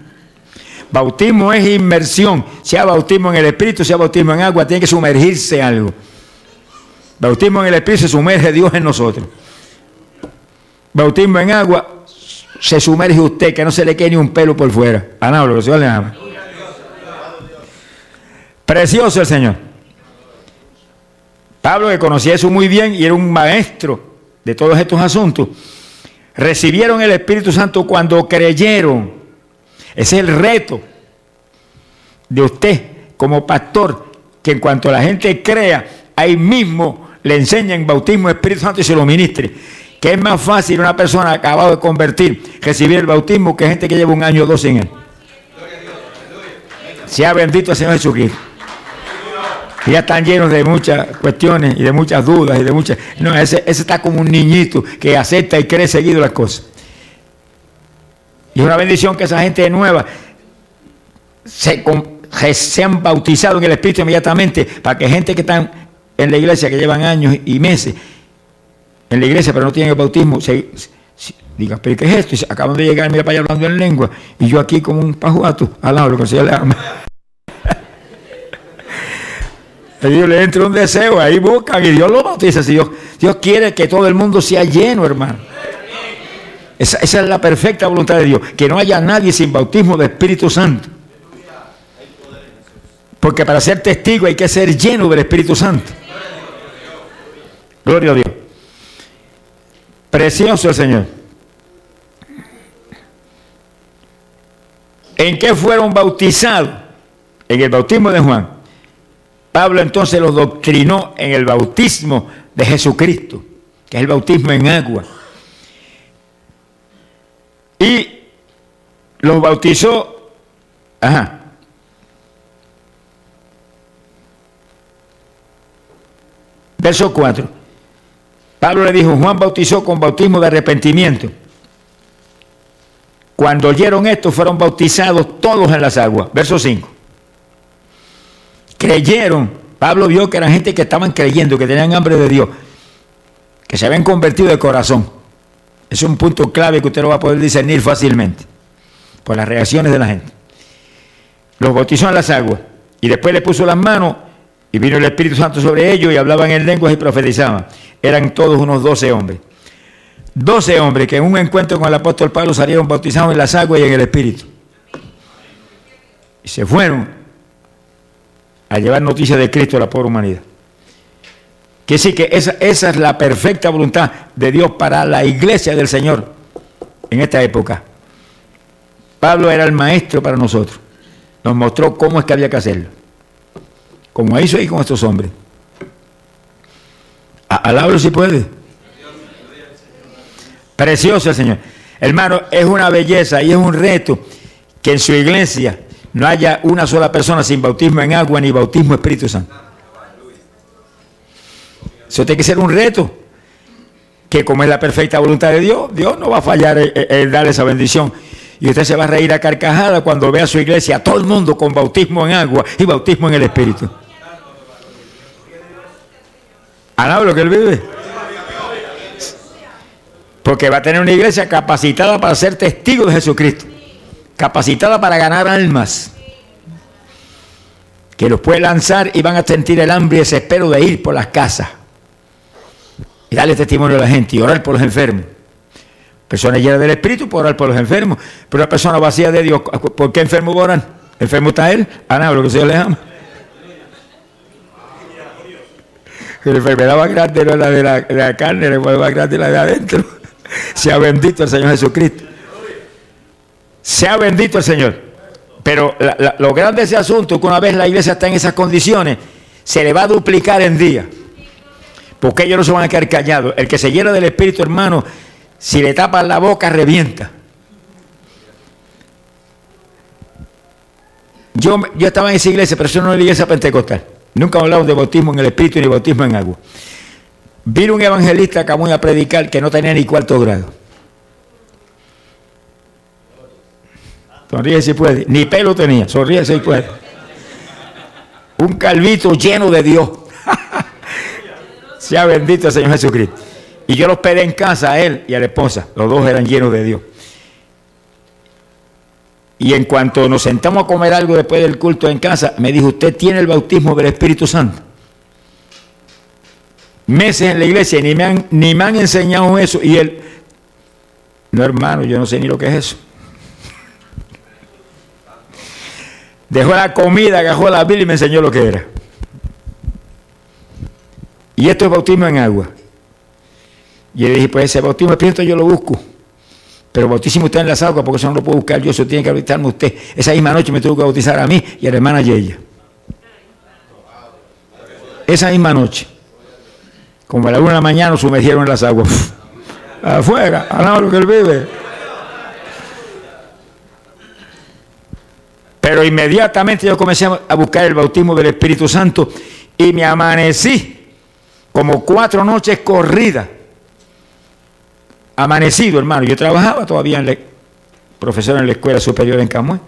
Bautismo es inmersión. Sea bautismo en el Espíritu, sea bautismo en agua, tiene que sumergirse algo. Bautismo en el Espíritu se sumerge Dios en nosotros. Bautismo en agua, se sumerge usted, que no se le quede ni un pelo por fuera. El Señor le ama. Precioso el Señor. Pablo, que conocía eso muy bien y era un maestro de todos estos asuntos, recibieron el Espíritu Santo cuando creyeron. Ese es el reto de usted como pastor, que en cuanto la gente crea, ahí mismo le enseñan bautismo Espíritu Santo y se lo ministre. Que es más fácil una persona acabada de convertir recibir el bautismo que gente que lleva un año o dos en él. Sea bendito el Señor Jesucristo ya están llenos de muchas cuestiones y de muchas dudas y de muchas... No, ese, está como un niñito que acepta y cree seguido las cosas. Y es una bendición que esa gente nueva se, sean bautizados en el Espíritu inmediatamente para que gente que están en la iglesia, que llevan años y meses en la iglesia pero no tienen el bautismo, se, digan, pero ¿qué es esto? Y se acaban de llegar, mira para allá hablando en lengua, y yo aquí como un pajuato, al lado, lo que se le ama. Dios le entra un deseo, ahí buscan y Dios lo bautiza. Si Dios, Dios quiere que todo el mundo sea lleno, hermano. Esa, esa, es la perfecta voluntad de Dios. Que no haya nadie sin bautismo de Espíritu Santo. Porque para ser testigo hay que ser lleno del Espíritu Santo. Gloria a Dios. Precioso el Señor. ¿En qué fueron bautizados? En el bautismo de Juan. Pablo entonces los doctrinó en el bautismo de Jesucristo, que es el bautismo en agua. Y los bautizó, ajá, Verso 4. Pablo le dijo, Juan bautizó con bautismo de arrepentimiento. Cuando oyeron esto, fueron bautizados todos en las aguas. Verso 5 creyeron. Pablo vio que eran gente que estaban creyendo, que tenían hambre de Dios, que se habían convertido de corazón. Es un punto clave que usted lo va a poder discernir fácilmente por las reacciones de la gente. Los bautizó en las aguas y después le puso las manos y vino el Espíritu Santo sobre ellos y hablaban en lenguas y profetizaban. Eran todos unos doce hombres. Doce hombres que en un encuentro con el apóstol Pablo salieron bautizados en las aguas y en el Espíritu. Y se fueron a llevar noticias de Cristo a la pobre humanidad. Que sí que esa, esa es la perfecta voluntad de Dios para la iglesia del Señor en esta época. Pablo era el maestro para nosotros. Nos mostró cómo es que había que hacerlo. Como hizo ahí con estos hombres. Alabro si puede. Precioso el Señor. Hermano, es una belleza y es un reto que en su iglesia no haya una sola persona sin bautismo en agua ni bautismo Espíritu Santo. Eso tiene que ser un reto. Que como es la perfecta voluntad de Dios, Dios no va a fallar en, darle esa bendición. Y usted se va a reír a carcajada cuando vea a su iglesia, a todo el mundo con bautismo en agua y bautismo en el Espíritu. ¿Alaba lo que él vive? Porque va a tener una iglesia capacitada para ser testigo de Jesucristo capacitada para ganar almas, que los puede lanzar y van a sentir el hambre y desespero de ir por las casas y darle testimonio a la gente y orar por los enfermos. Personas llenas del Espíritu por orar por los enfermos, pero una persona vacía de Dios, ¿por qué enfermo oran? ¿Enfermo está él? Ah, no, lo que el le ama. La enfermedad más grande no es la de la, la carne, la enfermedad más grande es la de adentro. Sea bendito el Señor Jesucristo. Sea bendito el Señor. Pero lo grande de ese asunto es que una vez la iglesia está en esas condiciones, se le va a duplicar en día. Porque ellos no se van a quedar callados. El que se llena del Espíritu, hermano, si le tapan la boca, revienta. Yo, yo estaba en esa iglesia, pero eso no es la iglesia pentecostal. Nunca hablamos de bautismo en el Espíritu ni bautismo en agua. Vino un evangelista acabó a predicar que no tenía ni cuarto grado. Sonríe si puede. Ni pelo tenía. Sonríe si puede. Un calvito lleno de Dios. sea bendito el Señor Jesucristo. Y yo lo esperé en casa a él y a la esposa. Los dos eran llenos de Dios. Y en cuanto nos sentamos a comer algo después del culto en casa, me dijo, usted tiene el bautismo del Espíritu Santo. Meses en la iglesia, ni me han, ni me han enseñado eso. Y él, no hermano, yo no sé ni lo que es eso. Dejó la comida, agarró la Biblia y me enseñó lo que era. Y esto es bautismo en agua. Y le dije, pues ese bautismo espíritu yo lo busco. Pero en las aguas porque eso no lo puedo buscar yo, eso tiene que bautizarme usted. Esa misma noche me tuvo que bautizar a mí y a la hermana Yeya. Esa misma noche. Como a la una de la mañana nos sumergieron en las aguas. Afuera, a lo que él vive. Pero inmediatamente yo comencé a buscar el bautismo del Espíritu Santo y me amanecí como cuatro noches corridas amanecido, hermano. Yo trabajaba todavía en la, profesor en la escuela superior en Camué.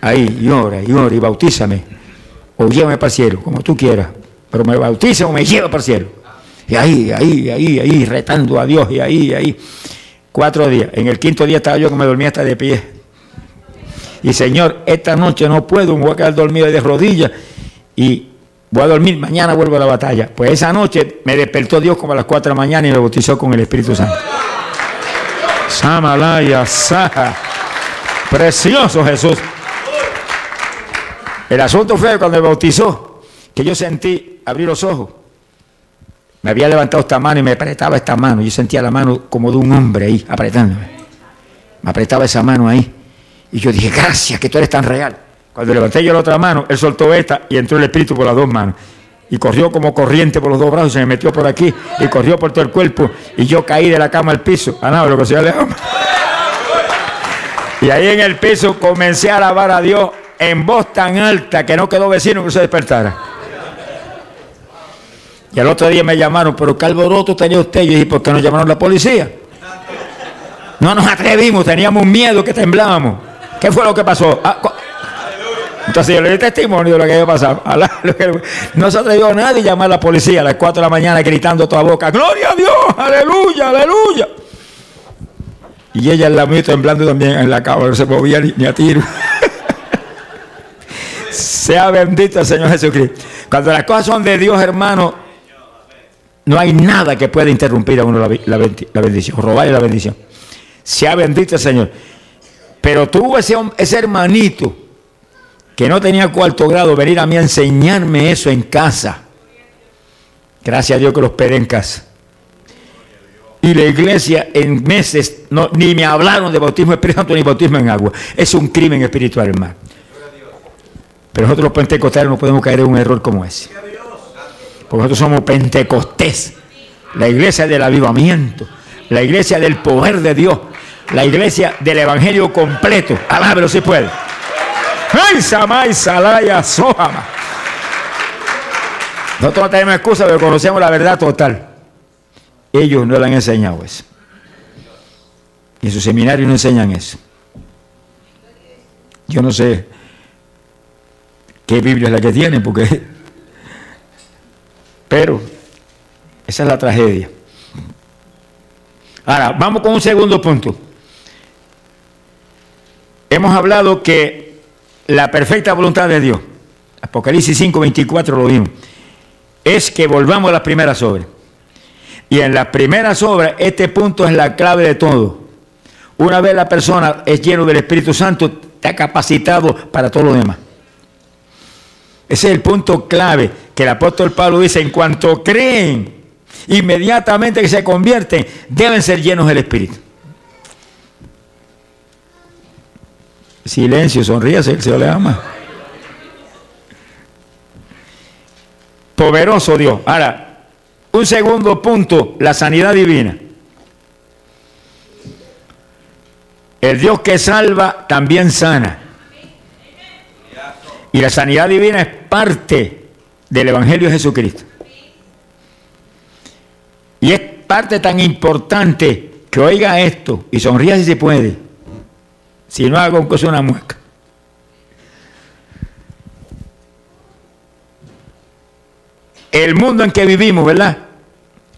Ahí, y ora, y ora, bautízame. O llévame para el como tú quieras. Pero me bautiza o me lleva para el cielo. Y ahí, ahí, ahí, ahí, retando a Dios, y ahí, ahí. Cuatro días. En el quinto día estaba yo que me dormía hasta de pie. Y Señor, esta noche no puedo, me voy a quedar dormido de rodillas. Y voy a dormir, mañana vuelvo a la batalla. Pues esa noche me despertó Dios como a las 4 de la mañana y me bautizó con el Espíritu Santo. Samalaya, Saja. Precioso Jesús. El asunto fue cuando me bautizó, que yo sentí abrir los ojos. Me había levantado esta mano y me apretaba esta mano. Yo sentía la mano como de un hombre ahí, apretándome. Me apretaba esa mano ahí. Y yo dije, gracias que tú eres tan real. Cuando levanté yo la otra mano, él soltó esta y entró el espíritu por las dos manos. Y corrió como corriente por los dos brazos, se me metió por aquí y corrió por todo el cuerpo. Y yo caí de la cama al piso. Ah, no, lo que se. Y ahí en el piso comencé a alabar a Dios en voz tan alta que no quedó vecino que se despertara. Y al otro día me llamaron, pero ¿qué alboroto tenía usted? Yo dije, ¿por qué nos llamaron la policía? No nos atrevimos, teníamos miedo que temblábamos. ¿Qué fue lo que pasó? Ah, entonces yo le di testimonio de lo que había pasado. No se atrevió nadie a llamar a la policía a las 4 de la mañana gritando a toda boca, ¡Gloria a Dios! ¡Aleluya! ¡Aleluya! Y ella en la mía temblando también en la cama, no se movía ni, a tiro. sea bendito el Señor Jesucristo. Cuando las cosas son de Dios, hermano, no hay nada que pueda interrumpir a uno la, la bendición, robarle la bendición. Sea bendito el Señor. Pero tuvo ese hermanito que no tenía cuarto grado, venir a mí a enseñarme eso en casa. Gracias a Dios que los esperé en casa. Y la iglesia en meses no, ni me hablaron de bautismo espiritual ni bautismo en agua. Es un crimen espiritual, hermano. Pero nosotros los pentecostales no podemos caer en un error como ese. Porque nosotros somos pentecostés. La iglesia del avivamiento. La iglesia del poder de Dios. La iglesia del evangelio completo. Alábelo si puede. Nosotros no tenemos excusa, pero conocemos la verdad total. Ellos no le han enseñado eso. Y en su seminario no enseñan eso. Yo no sé qué Biblia es la que tienen, porque. Pero esa es la tragedia. Ahora, vamos con un segundo punto. Hemos hablado que la perfecta voluntad de Dios, Apocalipsis 5, 24 lo vimos, es que volvamos a las primeras obras. Y en las primeras obras, este punto es la clave de todo. Una vez la persona es lleno del Espíritu Santo, está capacitado para todo lo demás. Ese es el punto clave que el apóstol Pablo dice, en cuanto creen, inmediatamente que se convierten, deben ser llenos del Espíritu. Silencio, sonríase, el Señor le ama. Poderoso Dios. Ahora, un segundo punto, la sanidad divina. El Dios que salva también sana. Y la sanidad divina es parte del Evangelio de Jesucristo. Y es parte tan importante que oiga esto y sonría si se puede Si no hago cosa una mueca. El mundo en que vivimos, ¿verdad?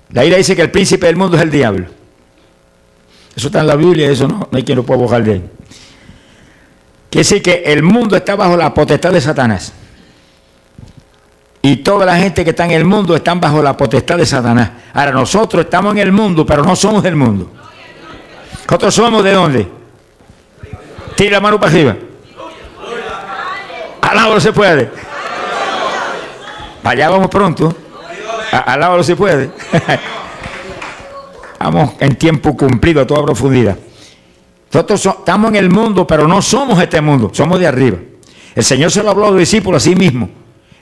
La ira dice que el príncipe del mundo es el diablo. Eso está en la Biblia, eso no, no hay quien lo pueda bajar de ahí. Quiere decir que el mundo está bajo la potestad de Satanás. Y toda la gente que está en el mundo están bajo la potestad de Satanás. Ahora nosotros estamos en el mundo, pero no somos del mundo. ¿Nosotros somos de dónde? Tira la mano para arriba. Alábalo se puede. Allá vamos pronto. Alábalo se puede. Vamos en tiempo cumplido a toda profundidad. Nosotros estamos en el mundo, pero no somos este mundo, somos de arriba. El Señor se lo habló a los discípulos a sí mismo.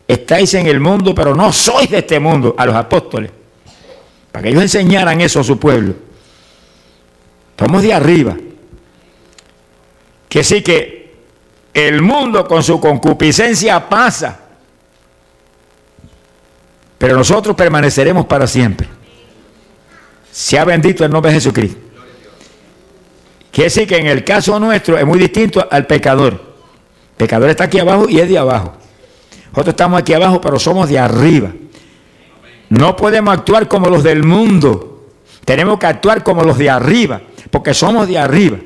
Estáis en el mundo, pero no sois de este mundo, a los apóstoles. Para que ellos enseñaran eso a su pueblo. Somos de arriba. Que sí que el mundo con su concupiscencia pasa. Pero nosotros permaneceremos para siempre. Sea bendito el nombre de Jesucristo. Quiere decir que en el caso nuestro es muy distinto al pecador. El pecador está aquí abajo y es de abajo. Nosotros estamos aquí abajo, pero somos de arriba. No podemos actuar como los del mundo. Tenemos que actuar como los de arriba, porque somos de arriba.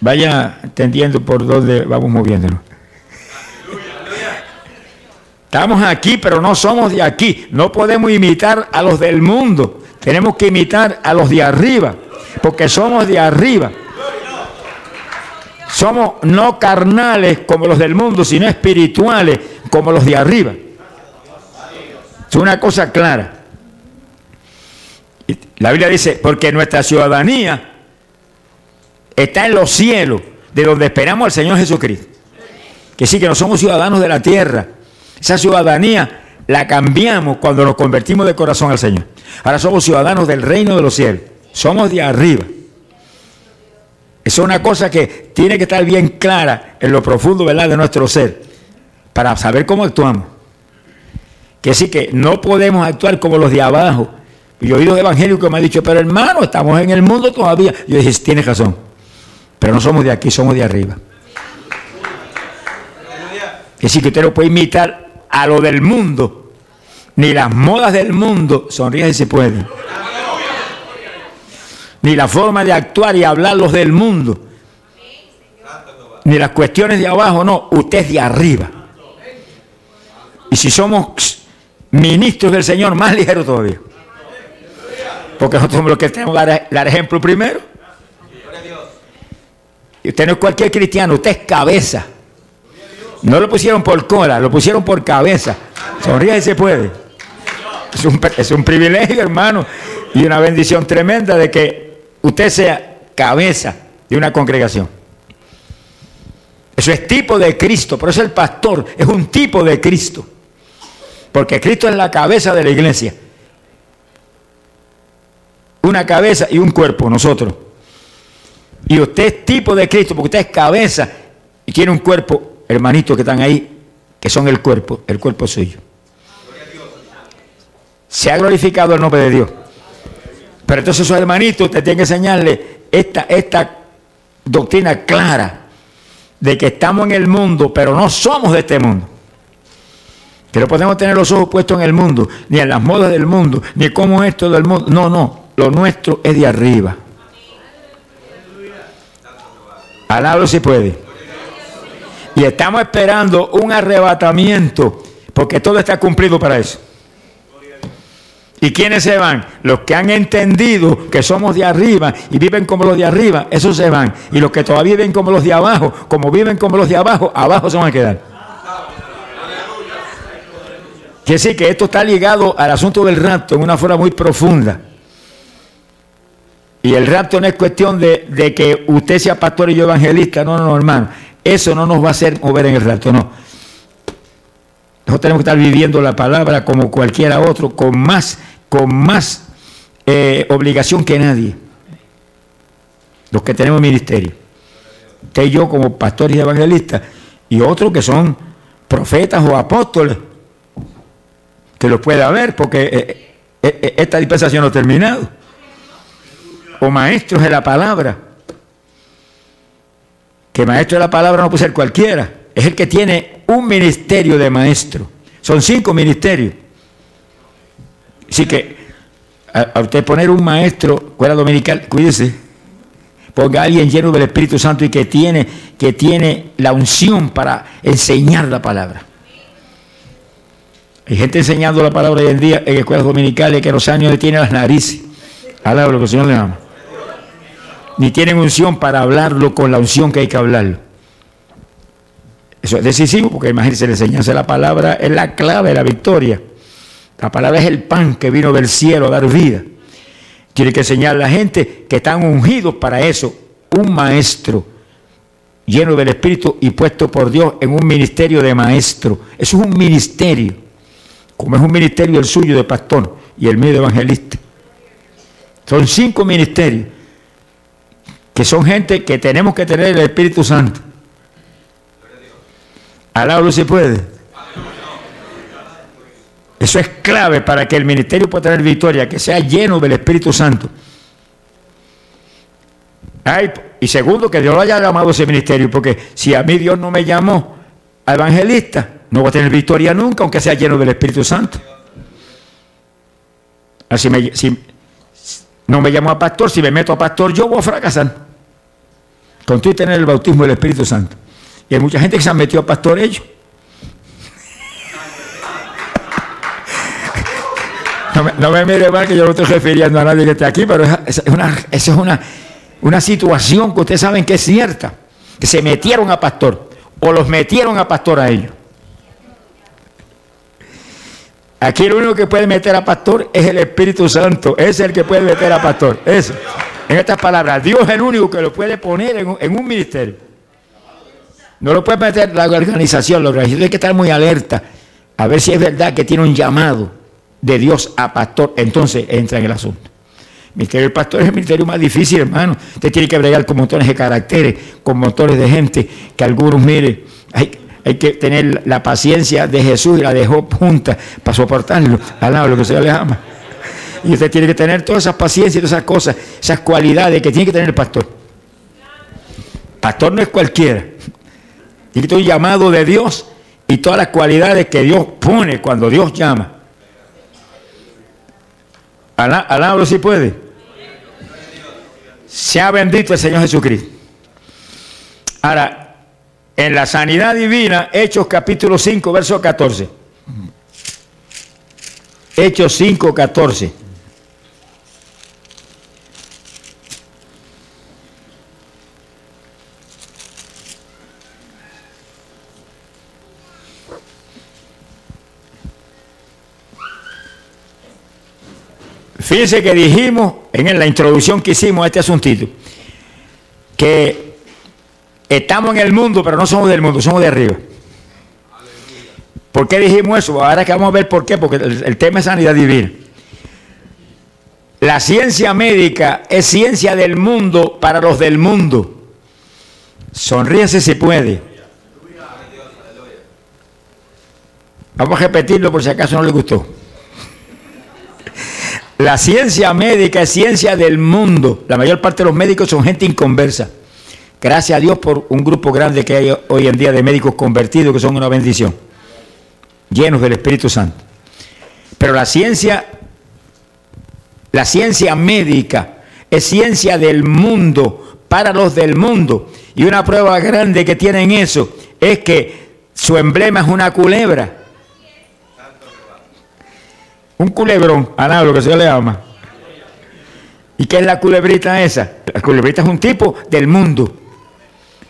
Vaya entendiendo por dónde vamos moviéndonos. Estamos aquí, pero no somos de aquí. No podemos imitar a los del mundo. Tenemos que imitar a los de arriba, porque somos de arriba. Somos no carnales como los del mundo, sino espirituales como los de arriba. Es una cosa clara. La Biblia dice, porque nuestra ciudadanía está en los cielos, de donde esperamos al Señor Jesucristo. Que sí, que no somos ciudadanos de la tierra. Esa ciudadanía la cambiamos cuando nos convertimos de corazón al Señor. Ahora somos ciudadanos del reino de los cielos. Somos de arriba. Es una cosa que tiene que estar bien clara en lo profundo ¿verdad? de nuestro ser para saber cómo actuamos. Que sí que no podemos actuar como los de abajo. Yo he oído evangélicos que me han dicho, pero hermano, estamos en el mundo todavía. Yo dije, tienes razón. Pero no somos de aquí, somos de arriba. Que sí que usted no puede imitar a lo del mundo, ni las modas del mundo, sonríe si se puede ni la forma de actuar y hablar los del mundo, ni las cuestiones de abajo, no, usted es de arriba. Y si somos ministros del Señor, más ligero todavía. Porque nosotros los que tenemos que dar ejemplo primero. Y usted no es cualquier cristiano, usted es cabeza. No lo pusieron por cola, lo pusieron por cabeza. Sonríe y se puede. Es un, es un privilegio, hermano, y una bendición tremenda de que usted sea cabeza de una congregación. Eso es tipo de Cristo, por eso el pastor es un tipo de Cristo. Porque Cristo es la cabeza de la iglesia. Una cabeza y un cuerpo, nosotros. Y usted es tipo de Cristo, porque usted es cabeza y tiene un cuerpo, hermanitos que están ahí, que son el cuerpo, el cuerpo suyo. Se ha glorificado el nombre de Dios. Pero entonces su hermanito usted tiene que enseñarle esta, esta doctrina clara de que estamos en el mundo, pero no somos de este mundo. Que no podemos tener los ojos puestos en el mundo, ni en las modas del mundo, ni cómo es todo el mundo. No, no, lo nuestro es de arriba. Alablo si puede. Y estamos esperando un arrebatamiento, porque todo está cumplido para eso. ¿Y quiénes se van? Los que han entendido que somos de arriba y viven como los de arriba, esos se van. Y los que todavía viven como los de abajo, como viven como los de abajo, abajo se van a quedar. Quiere decir que esto está ligado al asunto del rapto en una forma muy profunda. Y el rapto no es cuestión de, de que usted sea pastor y yo evangelista, no, no, no, hermano. Eso no nos va a hacer mover en el rapto, no. Nosotros tenemos que estar viviendo la palabra como cualquiera otro, con más con más eh, obligación que nadie. Los que tenemos ministerio. Usted y yo como pastores y evangelistas. Y otros que son profetas o apóstoles. Que lo pueda haber porque eh, eh, esta dispensación no ha terminado. O maestros de la palabra. que maestro de la palabra no puede ser cualquiera, es el que tiene un ministerio de maestro. Son cinco ministerios. Así que a, usted poner un maestro, escuela dominical, cuídese, ponga a alguien lleno del Espíritu Santo y que tiene, que tiene la unción para enseñar la palabra. Hay gente enseñando la palabra hoy en día en escuelas dominicales que los años le tienen las narices. Alaba que el Señor le ama. Ni tienen unción para hablarlo con la unción que hay que hablarlo. Eso es decisivo porque imagínense, la enseñanza la palabra es la clave de la victoria. La palabra es el pan que vino del cielo a dar vida. Tiene que enseñar a la gente que están ungidos para eso. Un maestro lleno del Espíritu y puesto por Dios en un ministerio de maestro. Eso es un ministerio. Como es un ministerio el suyo de pastor y el mío de evangelista. Son cinco ministerios que son gente que tenemos que tener el Espíritu Santo. Alábalo si puede. Eso es clave para que el ministerio pueda tener victoria, que sea lleno del Espíritu Santo. y segundo, que Dios lo haya llamado a ese ministerio, porque si a mí Dios no me llamó a evangelista, no voy a tener victoria nunca, aunque sea lleno del Espíritu Santo. Así me, si no me llamó a pastor, si me meto a pastor, yo voy a fracasar. Con tú tener el bautismo del Espíritu Santo. Y hay mucha gente que se ha metido a pastor ellos. No me, mire mal que yo no estoy refiriendo a nadie que esté aquí, pero esa es, una, es una, una situación que ustedes saben que es cierta. Que se metieron a pastor o los metieron a pastor a ellos. Aquí el único que puede meter a pastor es el Espíritu Santo. Es el que puede meter a pastor. Eso. En estas palabras, Dios es el único que lo puede poner en un, ministerio. No lo puede meter la organización. La organización hay que estar muy alerta a ver si es verdad que tiene un llamado de Dios a pastor, entonces entra en el asunto. El ministerio del pastor es el ministerio más difícil, hermano. Usted tiene que bregar con montones de caracteres, con montones de gente, que algunos, mire, hay que tener la paciencia de Jesús y la dejó junta para soportarlo. Alaba lo que se le ama. Y usted tiene que tener todas esas paciencias y todas esas cosas, esas cualidades que tiene que tener el pastor. Pastor no es cualquiera. Tiene que tener un llamado de Dios y todas las cualidades que Dios pone cuando Dios llama. Alábalo si puede. Sea bendito el Señor Jesucristo. Ahora, en la sanidad divina, Hechos capítulo 5, verso 14. Hechos 5, 14. Fíjense que dijimos en la introducción que hicimos a este asuntito que estamos en el mundo, pero no somos del mundo, somos de arriba. ¿Por qué dijimos eso? Ahora que vamos a ver por qué, porque el, tema es sanidad divina. La ciencia médica es ciencia del mundo para los del mundo. Sonríese si puede. Vamos a repetirlo por si acaso no le gustó. La ciencia médica es ciencia del mundo. La mayor parte de los médicos son gente inconversa. Gracias a Dios por un grupo grande que hay hoy en día de médicos convertidos que son una bendición, llenos del Espíritu Santo. Pero la ciencia, la ciencia médica es ciencia del mundo, para los del mundo. Y una prueba grande que tienen eso es que su emblema es una culebra. Un culebrón, lo que se le llama. ¿Y qué es la culebrita esa? La culebrita es un tipo del mundo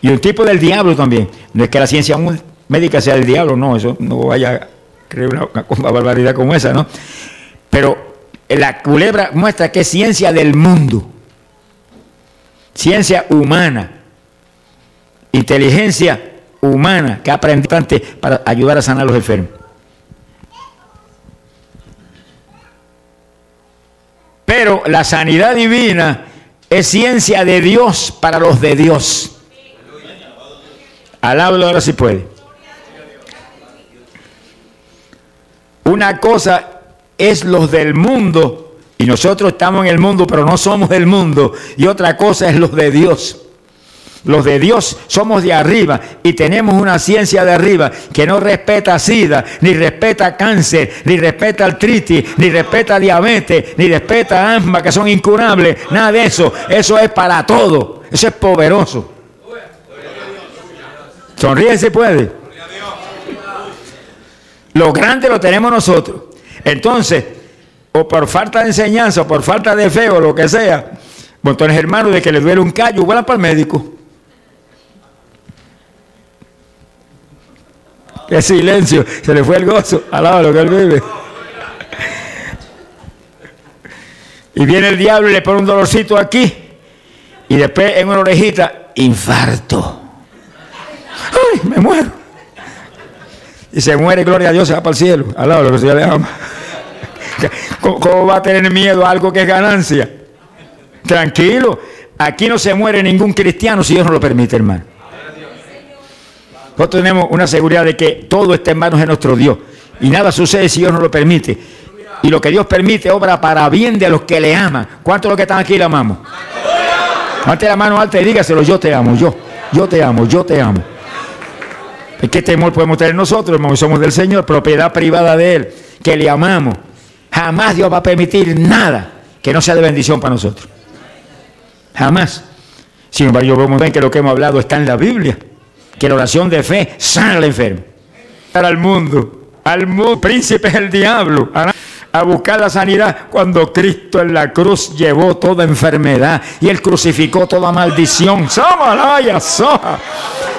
y un tipo del diablo también. No es que la ciencia médica sea del diablo, no, eso no vaya a creer una, barbaridad como esa, ¿no? Pero la culebra muestra que es ciencia del mundo, ciencia humana, inteligencia humana que ha aprendido para ayudar a sanar a los enfermos. Pero la sanidad divina es ciencia de Dios para los de Dios. Alábalo ahora si puede. Una cosa es los del mundo y nosotros estamos en el mundo pero no somos del mundo. Y otra cosa es los de Dios. Los de Dios somos de arriba y tenemos una ciencia de arriba que no respeta SIDA, ni respeta cáncer, ni respeta artritis, ni respeta diabetes, ni respeta asma, que son incurables. Nada de eso. Eso es para todo. Eso es poderoso. Sonríe si puede. Lo grande lo tenemos nosotros. Entonces, o por falta de enseñanza, o por falta de fe, o lo que sea, montones hermanos de que le duele un callo, vuelan para el médico. Qué silencio, se le fue el gozo, alaba lo que él vive. Y viene el diablo y le pone un dolorcito aquí, y después en una orejita, infarto. ¡Ay, me muero! y se muere, gloria a Dios, se va para el cielo, al lado de lo que se le ama. ¿Cómo, va a tener miedo a algo que es ganancia? Tranquilo, aquí no se muere ningún cristiano si Dios no lo permite, hermano. Nosotros tenemos una seguridad de que todo está en manos de nuestro Dios y nada sucede si Dios no lo permite. Y lo que Dios permite obra para bien de los que le aman. ¿Cuántos de los que están aquí le amamos? Mate la mano alta y dígaselo, yo te amo, yo, yo te amo, yo te amo. ¿Qué temor podemos tener nosotros? Somos del Señor, propiedad privada de Él, que le amamos. Jamás Dios va a permitir nada que no sea de bendición para nosotros. Jamás. Sin embargo, yo vemos que lo que hemos hablado está en la Biblia. Que la oración de fe sana al enfermo. Para el mundo, al mundo, príncipe es el diablo a buscar la sanidad cuando Cristo en la cruz llevó toda enfermedad y él crucificó toda maldición.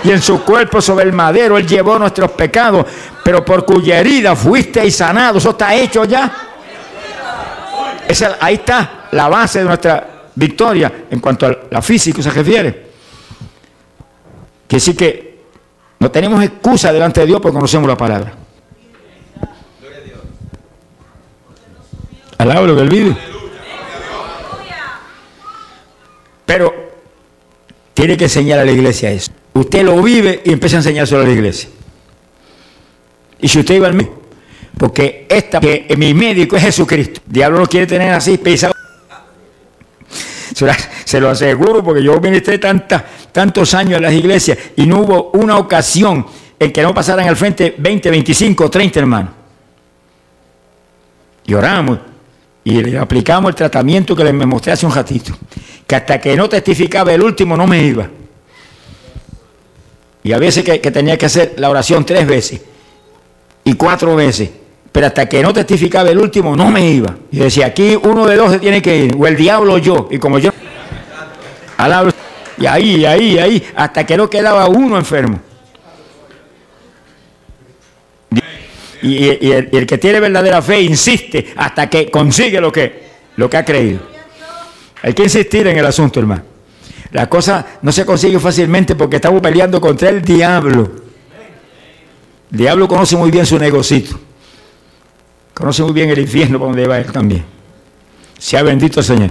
Y en su cuerpo sobre el madero él llevó nuestros pecados, pero por cuya herida fuisteis sanados. Eso está hecho ya. ahí está la base de nuestra victoria en cuanto a la física se refiere. Que sí que no tenemos excusa delante de Dios porque conocemos la palabra. Alaba lo que él vive. Pero tiene que enseñar a la iglesia eso. Usted lo vive y empieza a enseñárselo a la iglesia. Y si usted iba al médico, porque esta, que mi médico es Jesucristo. El diablo no quiere tener así pesado. Se lo aseguro porque yo ministré tantas, tantos años en las iglesias y no hubo una ocasión en que no pasaran al frente 20, 25, 30 hermanos. Y y le aplicamos el tratamiento que les mostré hace un ratito, que hasta que no testificaba el último no me iba. Y a veces que, tenía que hacer la oración tres veces y cuatro veces, pero hasta que no testificaba el último no me iba. Y decía, aquí uno de dos tiene que ir, o el diablo o yo, y como yo, y ahí, ahí, ahí, hasta que no quedaba uno enfermo. Y, el, que tiene verdadera fe insiste hasta que consigue lo que, ha creído. Hay que insistir en el asunto, hermano. La cosa no se consigue fácilmente porque estamos peleando contra el diablo. El diablo conoce muy bien su negocito. Conoce muy bien el infierno para donde va él también. Sea bendito el Señor.